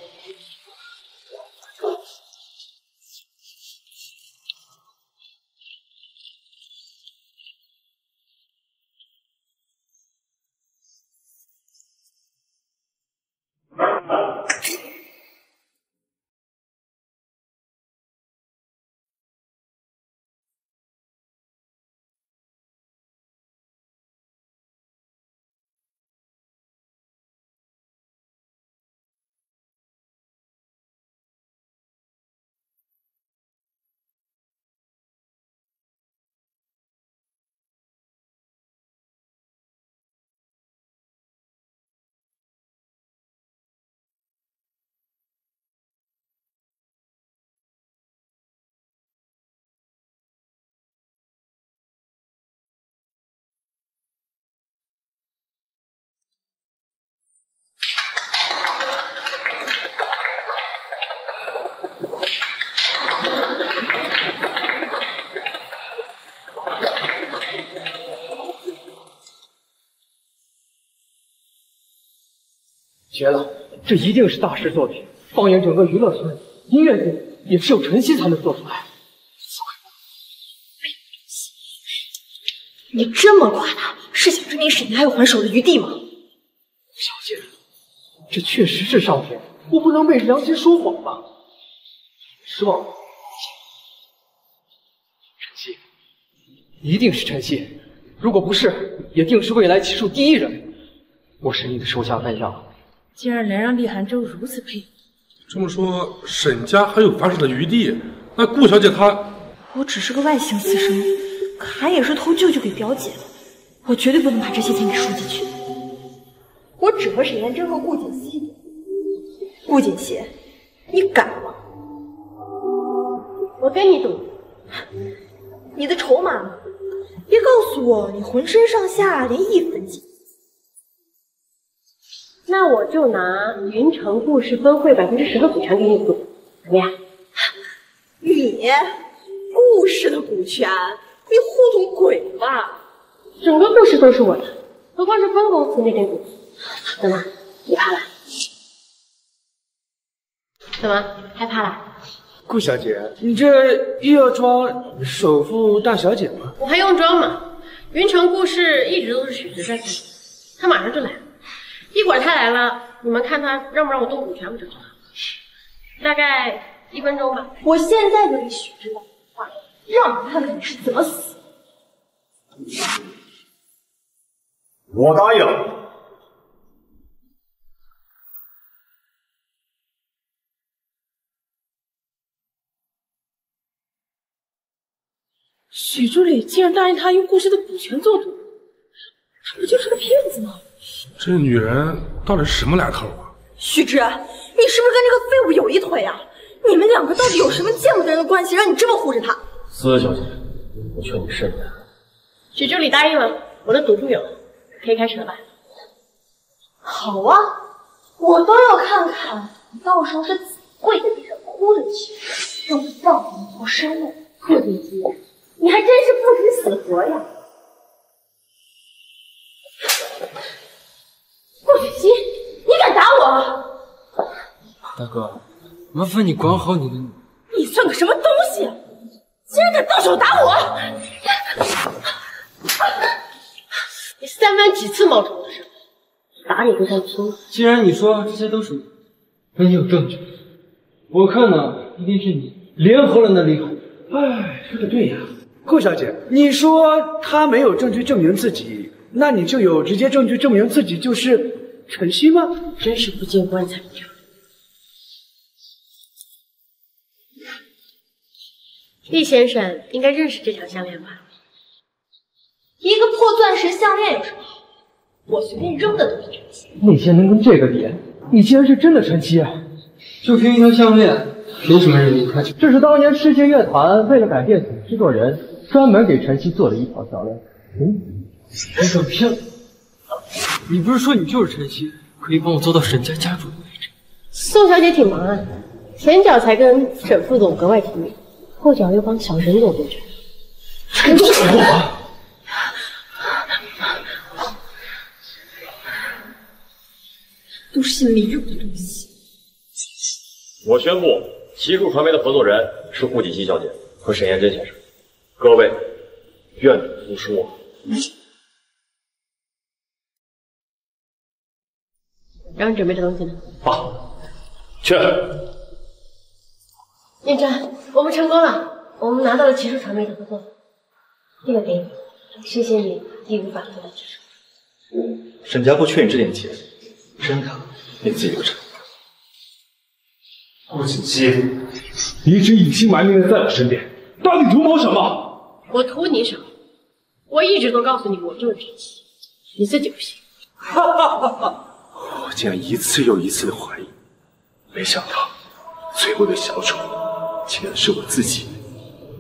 绝了，这一定是大师作品，放眼整个娱乐圈，音乐界也只有陈曦才能做出来。你这么夸他，是想证明沈家还有还手的余地吗？小姐，这确实是上天，我不能昧着良心说谎吧？失望了，陈曦，一定是陈曦，如果不是，也定是未来棋术第一人。我是你的手下败将，竟然能让厉寒州如此佩服，这么说，沈家还有反手的余地？那顾小姐她……我只是个外姓私生，可还也是偷舅舅给表姐的，我绝对不能把这些钱给输进去。我只和沈延真和顾锦熙。顾锦熙，你敢吗？我跟你赌，你的筹码呢？别告诉我你浑身上下连一分钱。那我就拿云城故事分会百分之十的股权给你赌，怎么样？你故事的股权，你糊弄鬼吧？整个故事都是我的，何况是分公司那点股份？怎么，你怕了？怎么害怕了？顾小姐，你这又要装首富大小姐吗？我还用装吗？云城故事一直都是许直在看，他马上就来了。一会儿他来了，你们看他让不让我动股权不就知道了？大概一分钟吧。我现在就给许知道话，让你看看你是怎么死。我答应。许助理竟然答应他用顾氏的股权做赌，他不就是个骗子吗？这女人到底是什么来头啊？许之，你是不是跟这个废物有一腿啊？你们两个到底有什么见不得人的关系，让你这么护着她？司小姐，我劝你慎言。许助理答应了，我的赌注有了，可以开始了吧？好啊，我倒要看看你到时候是怎么跪在地上哭着起，让我报你一条生路。顾锦溪，你还真是不知死活呀！顾锦溪，你敢打我？大哥，麻烦你管好你的女。你算个什么东西啊！竟然敢动手打我！你三番几次冒充我的身份，打你都算轻了。既然你说这些都是，那你有证据？我看呢，一定是你联合了那李海。哎，说的对呀，顾小姐，你说他没有证据证明自己，那你就有直接证据证明自己就是陈曦吗？真是不见棺材不掉泪。厉先生应该认识这条项链吧？一个破钻石项链有什么好？我随便扔的都是陈曦。那些能跟这个比？你竟然是真的陈曦啊！就凭一条项链，凭什么任你开枪？这是当年世界乐团为了改变总制作人，专门给陈曦做的一条项链。嗯，你敢骗我？你不是说你就是陈曦，可以帮我做到沈家家主的位置？宋小姐挺忙啊，前脚才跟沈副总格外亲密，后脚又帮小沈总做决。陈总，都是些没用的东西。我宣布，奇数传媒的合作人是顾锦溪小姐和沈燕珍先生。各位，愿赌服输。让你准备的东西呢？好，去。燕珍，我们成功了，我们拿到了奇数传媒的合作，这个给你，谢谢你义无反顾的支持。沈家不缺你这点钱，真的，你自己留着。顾锦溪，你一直隐姓埋名的在我身边，到底图谋什么？我图你什么？我一直都告诉你，我就是陈曦，你自己不信。哈哈哈哈！我竟然一次又一次的怀疑，没想到最后的小丑竟然是我自己。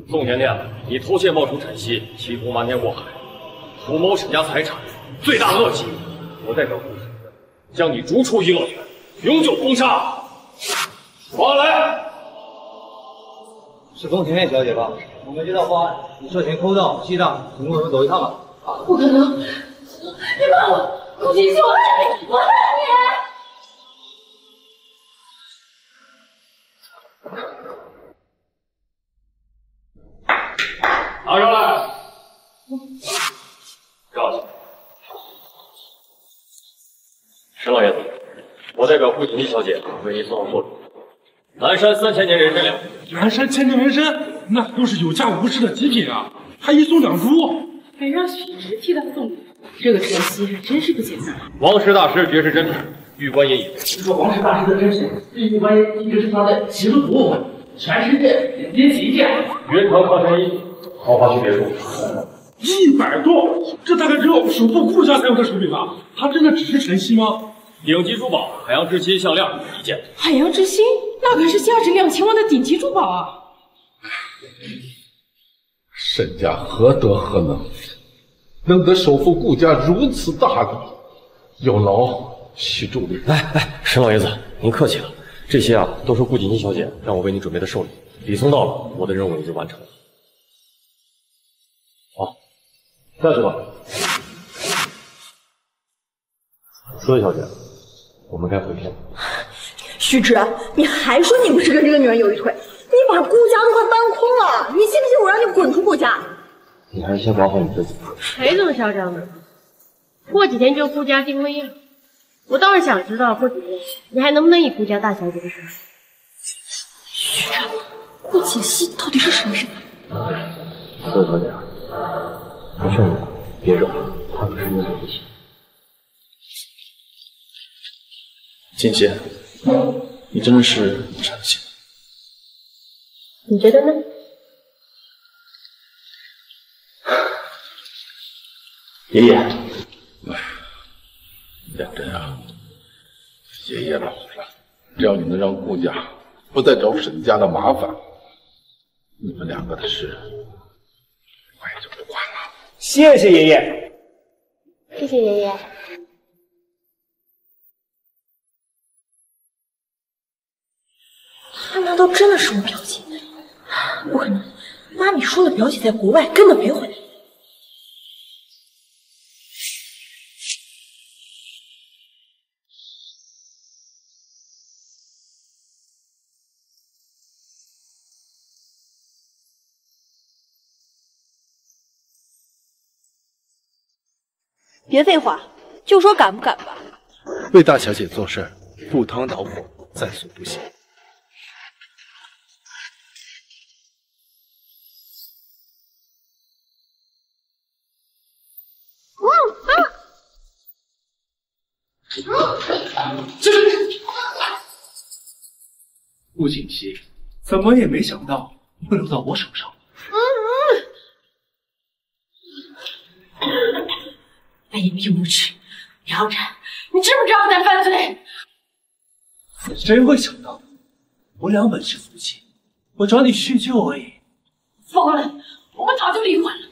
宋甜甜，你偷窃冒充陈曦，企图瞒天过海，图谋沈家财产，罪大恶极。我代表顾氏将你逐出娱乐圈，永久封杀。王来，是宋甜甜小姐吧？我们接到报案，你涉嫌偷盗、欺诈，请跟我们走一趟吧。不可能！你帮我，顾锦青，我恨你，我恨你！拿上来。告诉你，沈老爷子，我代表顾锦衣小姐为您送主。南山三千年人参两。南山千年人参，那都是有价无市的极品啊！还一送两株，还让许直替他送。这个晨曦还真是不简单。王石大师绝世珍品，玉观音。听说王石大师的真品，这玉观音一直是他的奇珍博物，全世界顶尖旗舰。云城靠山一豪华区别墅，一百多，这大概只有首富顾家才有的手笔吧？他真的只是晨曦吗？顶级珠宝，海洋之心项链一件。海洋之心，那可是价值两千万的顶级珠宝啊！沈家何德何能，能得首富顾家如此大礼？有劳徐助理。来来，沈老爷子，您客气了。这些啊，都是顾锦衣小姐让我为你准备的寿礼。礼送到了，我的任务也就完成了。好，下去吧。思维小姐，我们该回去了。许芷，你还说你不是跟这个女人有一腿？你把顾家都快搬空了，你信不信我让你滚出顾家？你还是先管好你自己。谁这么嚣张呢？过几天就顾家订婚宴，我倒是想知道过几天你还能不能以顾家大小姐的身份？许芷，顾锦溪到底是什么身份？思维小姐，我劝你别惹他，他可是你的母亲。锦溪，你真的是。你觉得呢？爷爷，两真啊，爷爷老了，只要你能让顾家不再找沈家的麻烦，你们两个的事我也就不管了。谢谢爷爷。谢谢爷爷。他难道真的是我表姐？不可能，妈咪说了，表姐在国外，根本没回来。别废话，就说敢不敢吧。为大小姐做事，赴汤蹈火在所不惜。顾锦熙，怎么也没想到会落到我手上。哎呀，你无耻！姚晨，你知不知道你在犯罪？谁会想到，我俩本是夫妻，我找你叙旧而已。疯了！我们早就离婚了。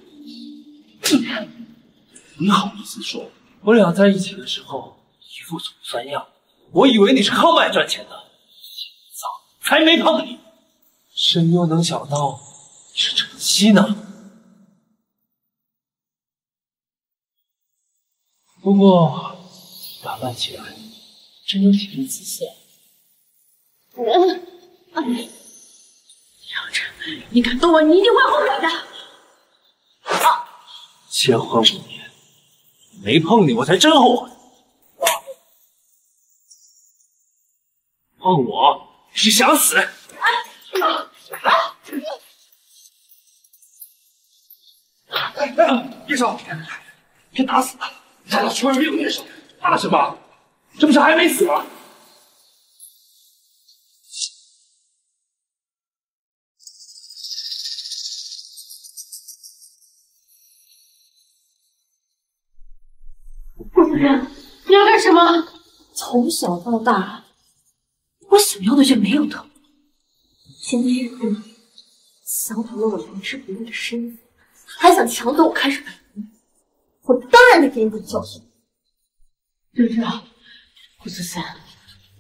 你好意思说？我俩在一起的时候一副穷酸样，我以为你是靠卖赚钱的，早才没碰你。谁又能想到你是晨曦呢？不过打扮起来真有几分姿色。杨晨，你敢动我，你一定会后悔的。结婚五年没碰你，我才真后悔。碰我你是想死？别手，别打死他！他老出人命的手，怕什么？这不是还没死吗？顾夫人，你要干什么？从小到大，我想要的却没有得到。今天想讨论我来之不易的身份，还想抢走我开始的人，我当然得给你点教训。知不知道，顾思思，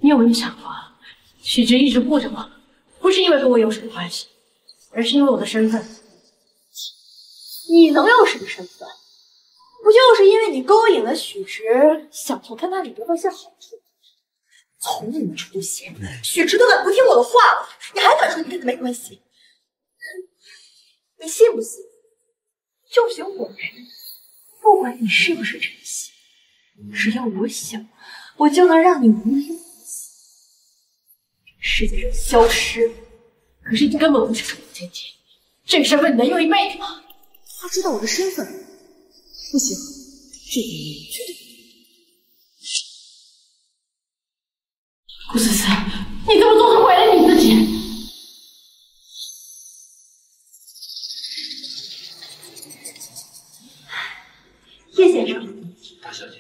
你有没有想过，许直一直护着我，不是因为跟我有什么关系，而是因为我的身份。你能有什么身份？不就是因为你勾引了许直，想从他那里得到些好处？从你出现，许池都敢不听我的话了，你还敢说你跟他没关系？你信不信？就凭我这人，不管你是不是晨曦，只要我想，我就能让你无忧无息，世界上消失。可是你根本不是守护千金，这个身份你能用一辈子吗？他知道我的身份，不行，这点你绝对不。顾思思，你这么做是毁了你自己。叶先生，大小姐，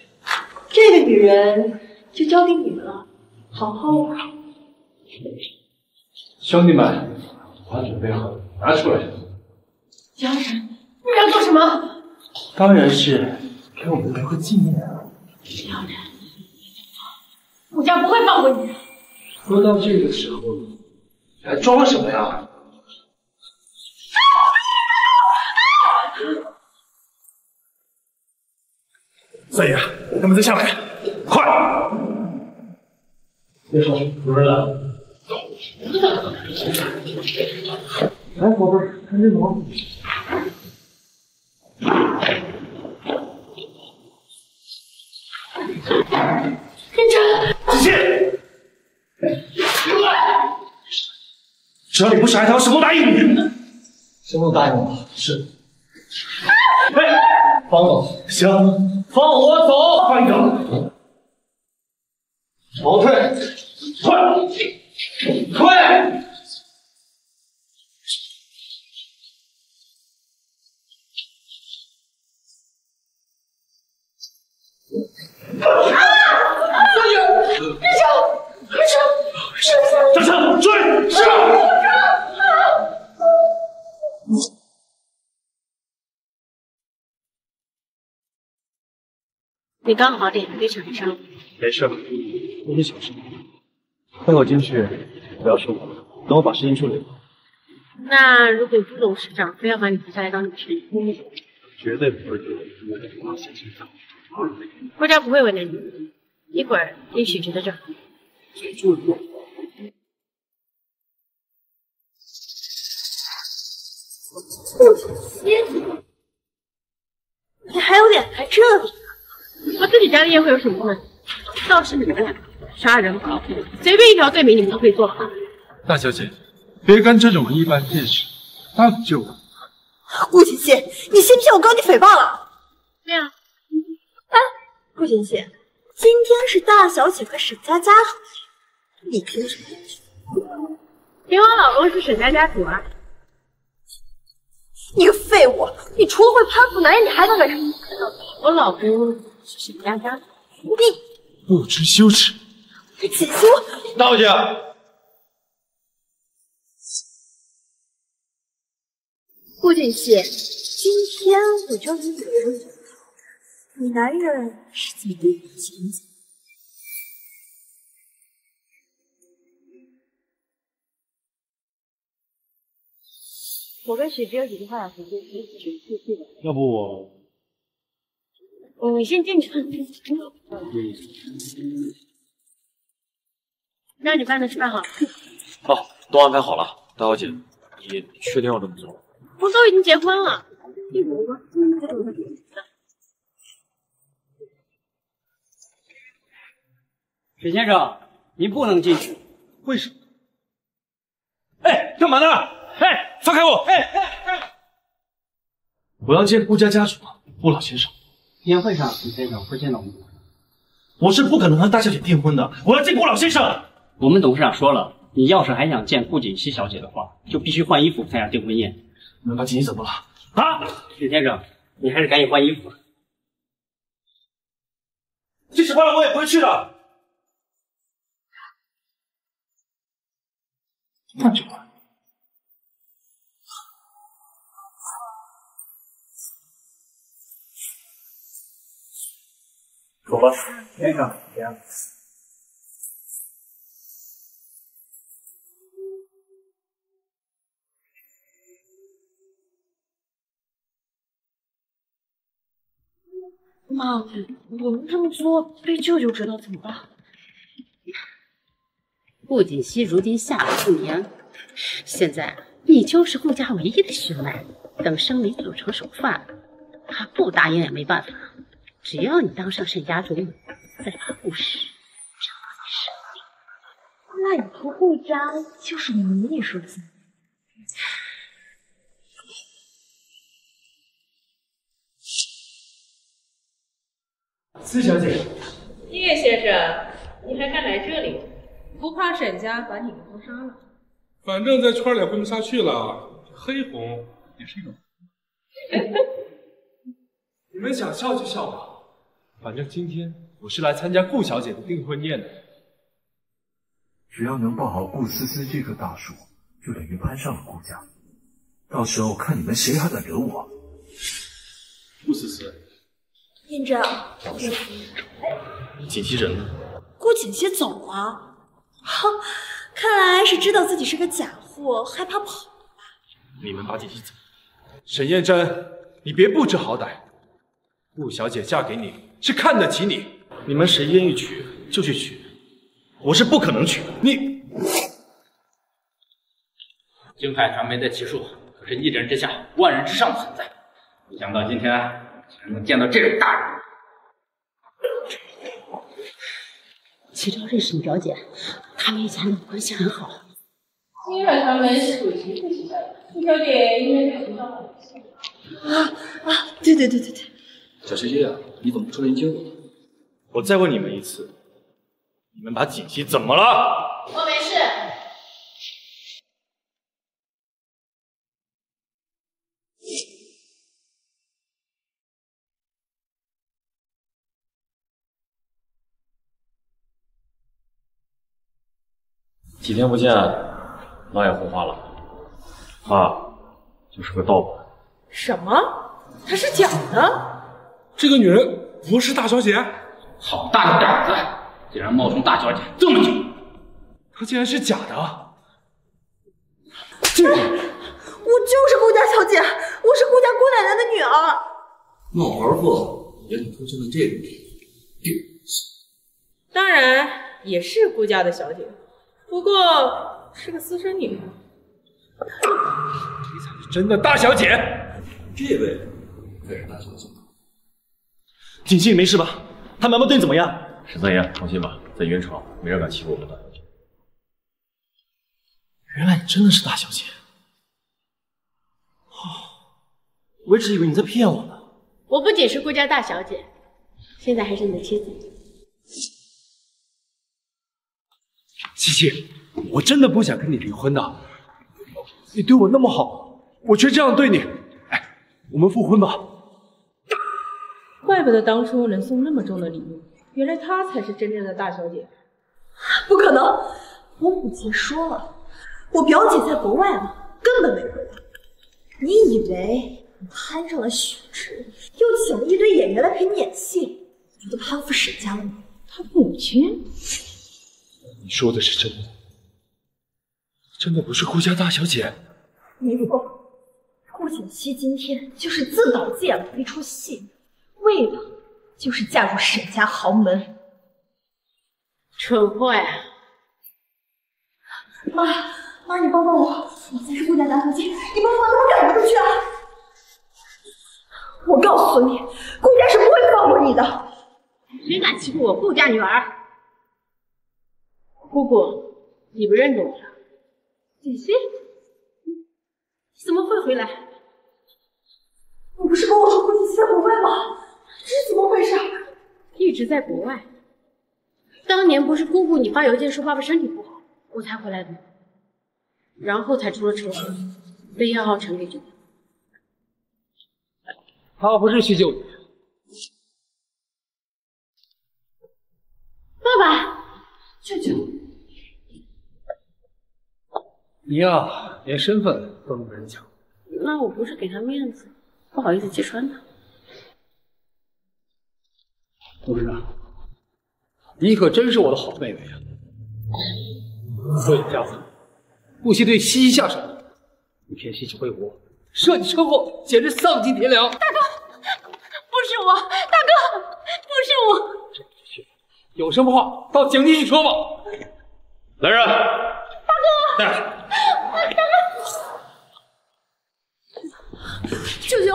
这个女人就交给你们了，好好玩。兄弟们，把准备好拿出来。家人，你们要做什么？当然是给我们留个纪念啊！家人，我家不会放过你。说到这个时候，你还装什么呀？三爷，他们在下面，快！别说，有人来。来，宝贝儿，赶紧走。天真，子信，只要你不杀一条，什么都答应你。什么都答应我。是。哎，放我。行，放我走。快点。后退。退。退。三爷，医生，医生，张强，追！是。你刚好脸非常伤，没事，都是小事。待会进去不要说我，等我把事情处理了，那如果朱董事长非要把你扶下来当女婿，绝对不会给我一个花钱去找。郭家不会为难你，一会儿也许就在这儿。注意。你还有脸来这里？我自己家的宴会有什么问题？倒是你们俩杀人放火，随便一条罪名你们都可以做好。大小姐，别跟这种一般见识，那不就……顾锦溪，你信不信我告你诽谤了？对啊。哎，顾锦溪，今天是大小姐和沈家家属，你凭什么去？凭我老公是沈家家主啊！你个废物！你除了会攀附男人，你还能干什么？我老公是沈家家主。你不知羞耻！锦溪，大小姐，顾锦溪，今天我就给你问一个你男人是怎么对你前妻？我跟许之有几句话要说，你一起去。要不我……你先进去。让你办的事办好了。好，都安排好了。大小姐，你确定要这么做？我都已经结婚了？沈先生，您不能进去。为什么？哎，干嘛呢？哎，放开我！哎哎哎！我要见顾家家主，顾老先生。宴会上，你先生会见到我们。我是不可能和大小姐订婚的，我要见顾老先生。我们董事长说了，你要是还想见顾锦溪小姐的话，就必须换衣服参加订婚宴。那把锦溪怎么了？啊，沈先生，你还是赶紧换衣服吧。即使换了，我也不会去的。那就换。走吧，先生，妈，我们这么做被舅舅知道怎么办？顾锦溪如今下了妇年，现在你就是顾家唯一的血脉，等生米煮成熟饭，他不答应也没办法。只要你当上沈家主母，再把顾氏掌握那以后顾家就是我们秘书子。司小姐，叶先生，你还敢来这里？不怕沈家把你给封杀了？反正在圈里混不下去了，黑红也是一种。你们想笑就笑吧，反正今天我是来参加顾小姐的订婚宴的。只要能抱好顾思思这棵大树，就等于攀上了顾家。到时候看你们谁还敢惹我。顾思思，院长，锦溪人呢？顾锦溪走了。哼，看来是知道自己是个假货，害怕跑了吧。你们把锦溪走。沈燕珍，你别不知好歹。顾小姐嫁给你是看得起你，你们谁愿意娶就去娶，我是不可能娶的。你，京海传媒的齐树可是一人之下，万人之上的存在。没想到今天竟然能见到这种大人。齐昭认识你表姐，他们以前的关系很好。金海传媒是属于齐父旗下的，顾小姐应该对齐昭很熟悉。啊啊！对对对对对。小师姐啊，你怎么出来接我？我再问你们一次，你们把锦溪怎么了？我没事。几天不见，老也红花了。她就是个盗版。什么？他是假的？这个女人不是大小姐？好大的胆子，竟然冒充大小姐这么久！她竟然是假的！这，我就是顾家小姐，我是顾家姑奶奶的女儿。那我儿子眼里出现了这个女人，当然也是顾家的小姐，不过是个私生女。你才是真的大小姐！这位才是大小姐。锦溪，你没事吧？他妈妈对你怎么样？沈三爷，放心吧，在云城没人敢欺负我们大小姐。原来你真的是大小姐。哦，我一直以为你在骗我呢。我不仅是顾家大小姐，现在还是你的妻子。七七，我真的不想跟你离婚的。你对我那么好，我却这样对你。哎，我们复婚吧。怪不得当初能送那么重的礼物，原来她才是真正的大小姐。不可能，我母亲说了，我表姐在国外呢，根本没回来。你以为你攀上了许芷，又请了一堆演员来陪你演戏，你都攀附沈家了吗？他母亲？你说的是真的？真的不是顾家大小姐？你错，顾锦熙今天就是自导自演了一出戏。为的就是嫁入沈家豪门，蠢货呀！妈妈，你帮帮我，我才是顾家大小姐，你帮我把他们赶出去啊！我告诉你，顾家是不会放过你的。谁敢欺负我顾家女儿？姑姑，你不认得我了？锦溪，你怎么会回来？你不是跟我说顾锦溪在国外吗？这是怎么回事？一直在国外。当年不是姑姑你发邮件说爸爸身体不好，我才回来的，然后才出了车祸，被叶浩辰给救。他不是去救你，爸爸，舅舅，你呀，连身份都没人讲。那我不是给他面子，不好意思揭穿他。董事长，你可真是我的好妹妹啊！所以这样子，顾惜对西西下手，一片西西回国，设计车祸，简直丧尽天良！大哥，不是我，大哥，不是我。有什么话到警局去说吧。来人，大哥，带大哥，舅舅，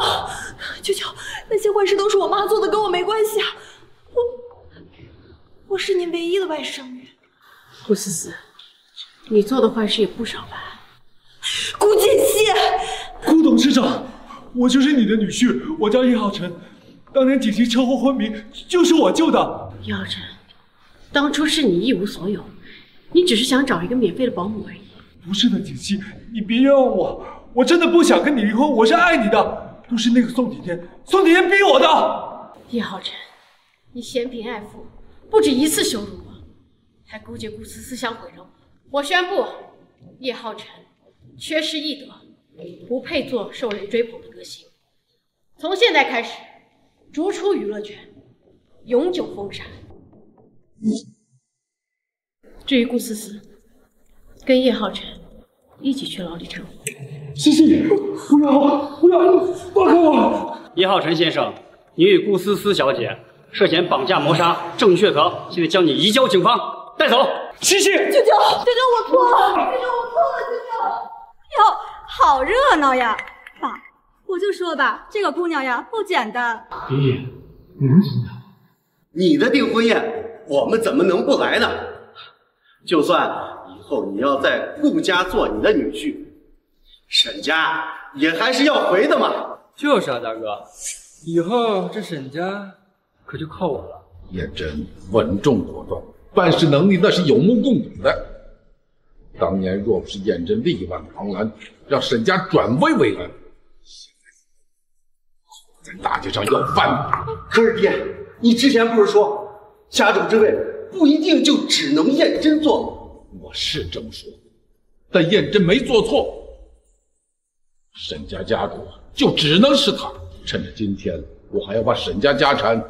舅舅，那些坏事都是我妈做的，跟我没关系啊！我我是您唯一的外甥女。顾思思，你做的坏事也不少吧？顾锦溪，顾董事长，我就是你的女婿，我叫叶浩辰。当年锦溪车祸昏迷，就是我救的。叶浩辰，当初是你一无所有，你只是想找一个免费的保姆而已。不是的，锦溪，你别冤枉我，我真的不想跟你离婚，我是爱你的，都是那个宋景天，宋景天逼我的。叶浩辰，你嫌贫爱富，不止一次羞辱我，还勾结顾思思想毁了我。我宣布，叶浩辰缺失艺德，不配做受人追捧的歌星。从现在开始。逐出娱乐圈，永久封杀。至于顾思思，跟叶浩辰一起去牢里忏悔。西西，不要不要，放开我！叶浩辰先生，你与顾思思小姐涉嫌绑架谋杀，证据确凿，现在将你移交警方，带走。西西，舅舅，舅舅，我错了，舅舅，我错了，舅舅。哟，好热闹呀！爸我就说吧，这个姑娘呀不简单。爷爷，你能行的。你的订婚宴，我们怎么能不来呢？就算以后你要在顾家做你的女婿，沈家也还是要回的嘛。就是啊，大哥，以后这沈家可就靠我了。燕真稳重果断，办事能力那是有目共睹的。当年若不是燕真力挽狂澜，让沈家转危为安。现在在大街上要饭，可是爹，你之前不是说家主之位不一定就只能燕真做吗？我是这么说，但燕真没做错，沈家家主就只能是他。趁着今天，我还要把沈家家产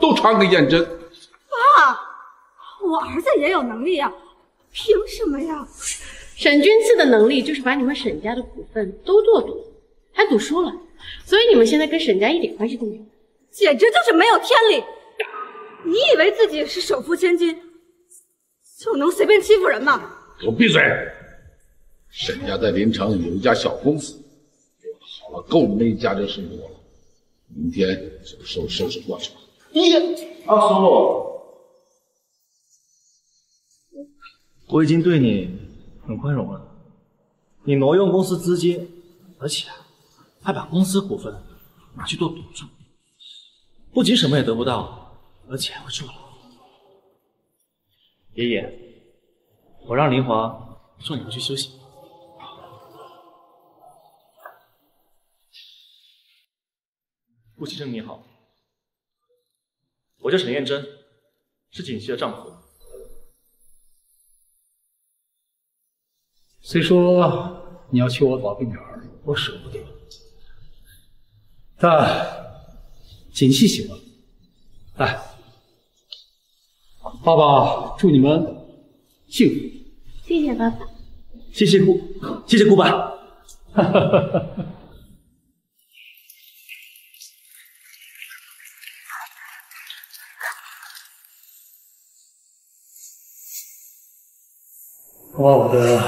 都传给燕真。爸，我儿子也有能力呀，凭什么呀？沈君次的能力就是把你们沈家的股份都做赌，还赌输了。所以你们现在跟沈家一点关系都没有，简直就是没有天理！你以为自己是首富千金，就能随便欺负人吗？给我闭嘴！沈家在林城有一家小公司，好了，够你们一家人生活了。明天就收收拾过去吧。你二叔，我已经对你很宽容了。你挪用公司资金，而且。还把公司股份拿去做赌注，不仅什么也得不到，而且还会坐牢。爷爷，我让林华送你回去休息。顾先生你好，我叫沈燕珍，是锦溪的丈夫。虽说你要娶我宝贝女儿，我舍不得。但锦溪喜欢，来，爸爸祝你们幸福。谢谢爸爸，谢谢顾，谢谢顾爸。我把我的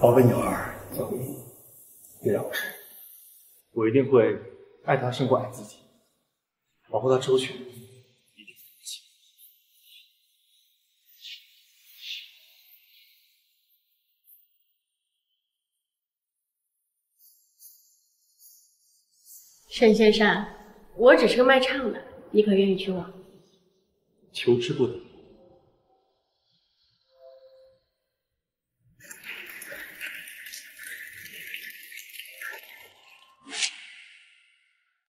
宝贝女儿交给你，别让我失。我一定会。爱她胜过爱自己，保护她周全，一定沈先生，我只是个卖唱的，你可愿意娶我？求之不得。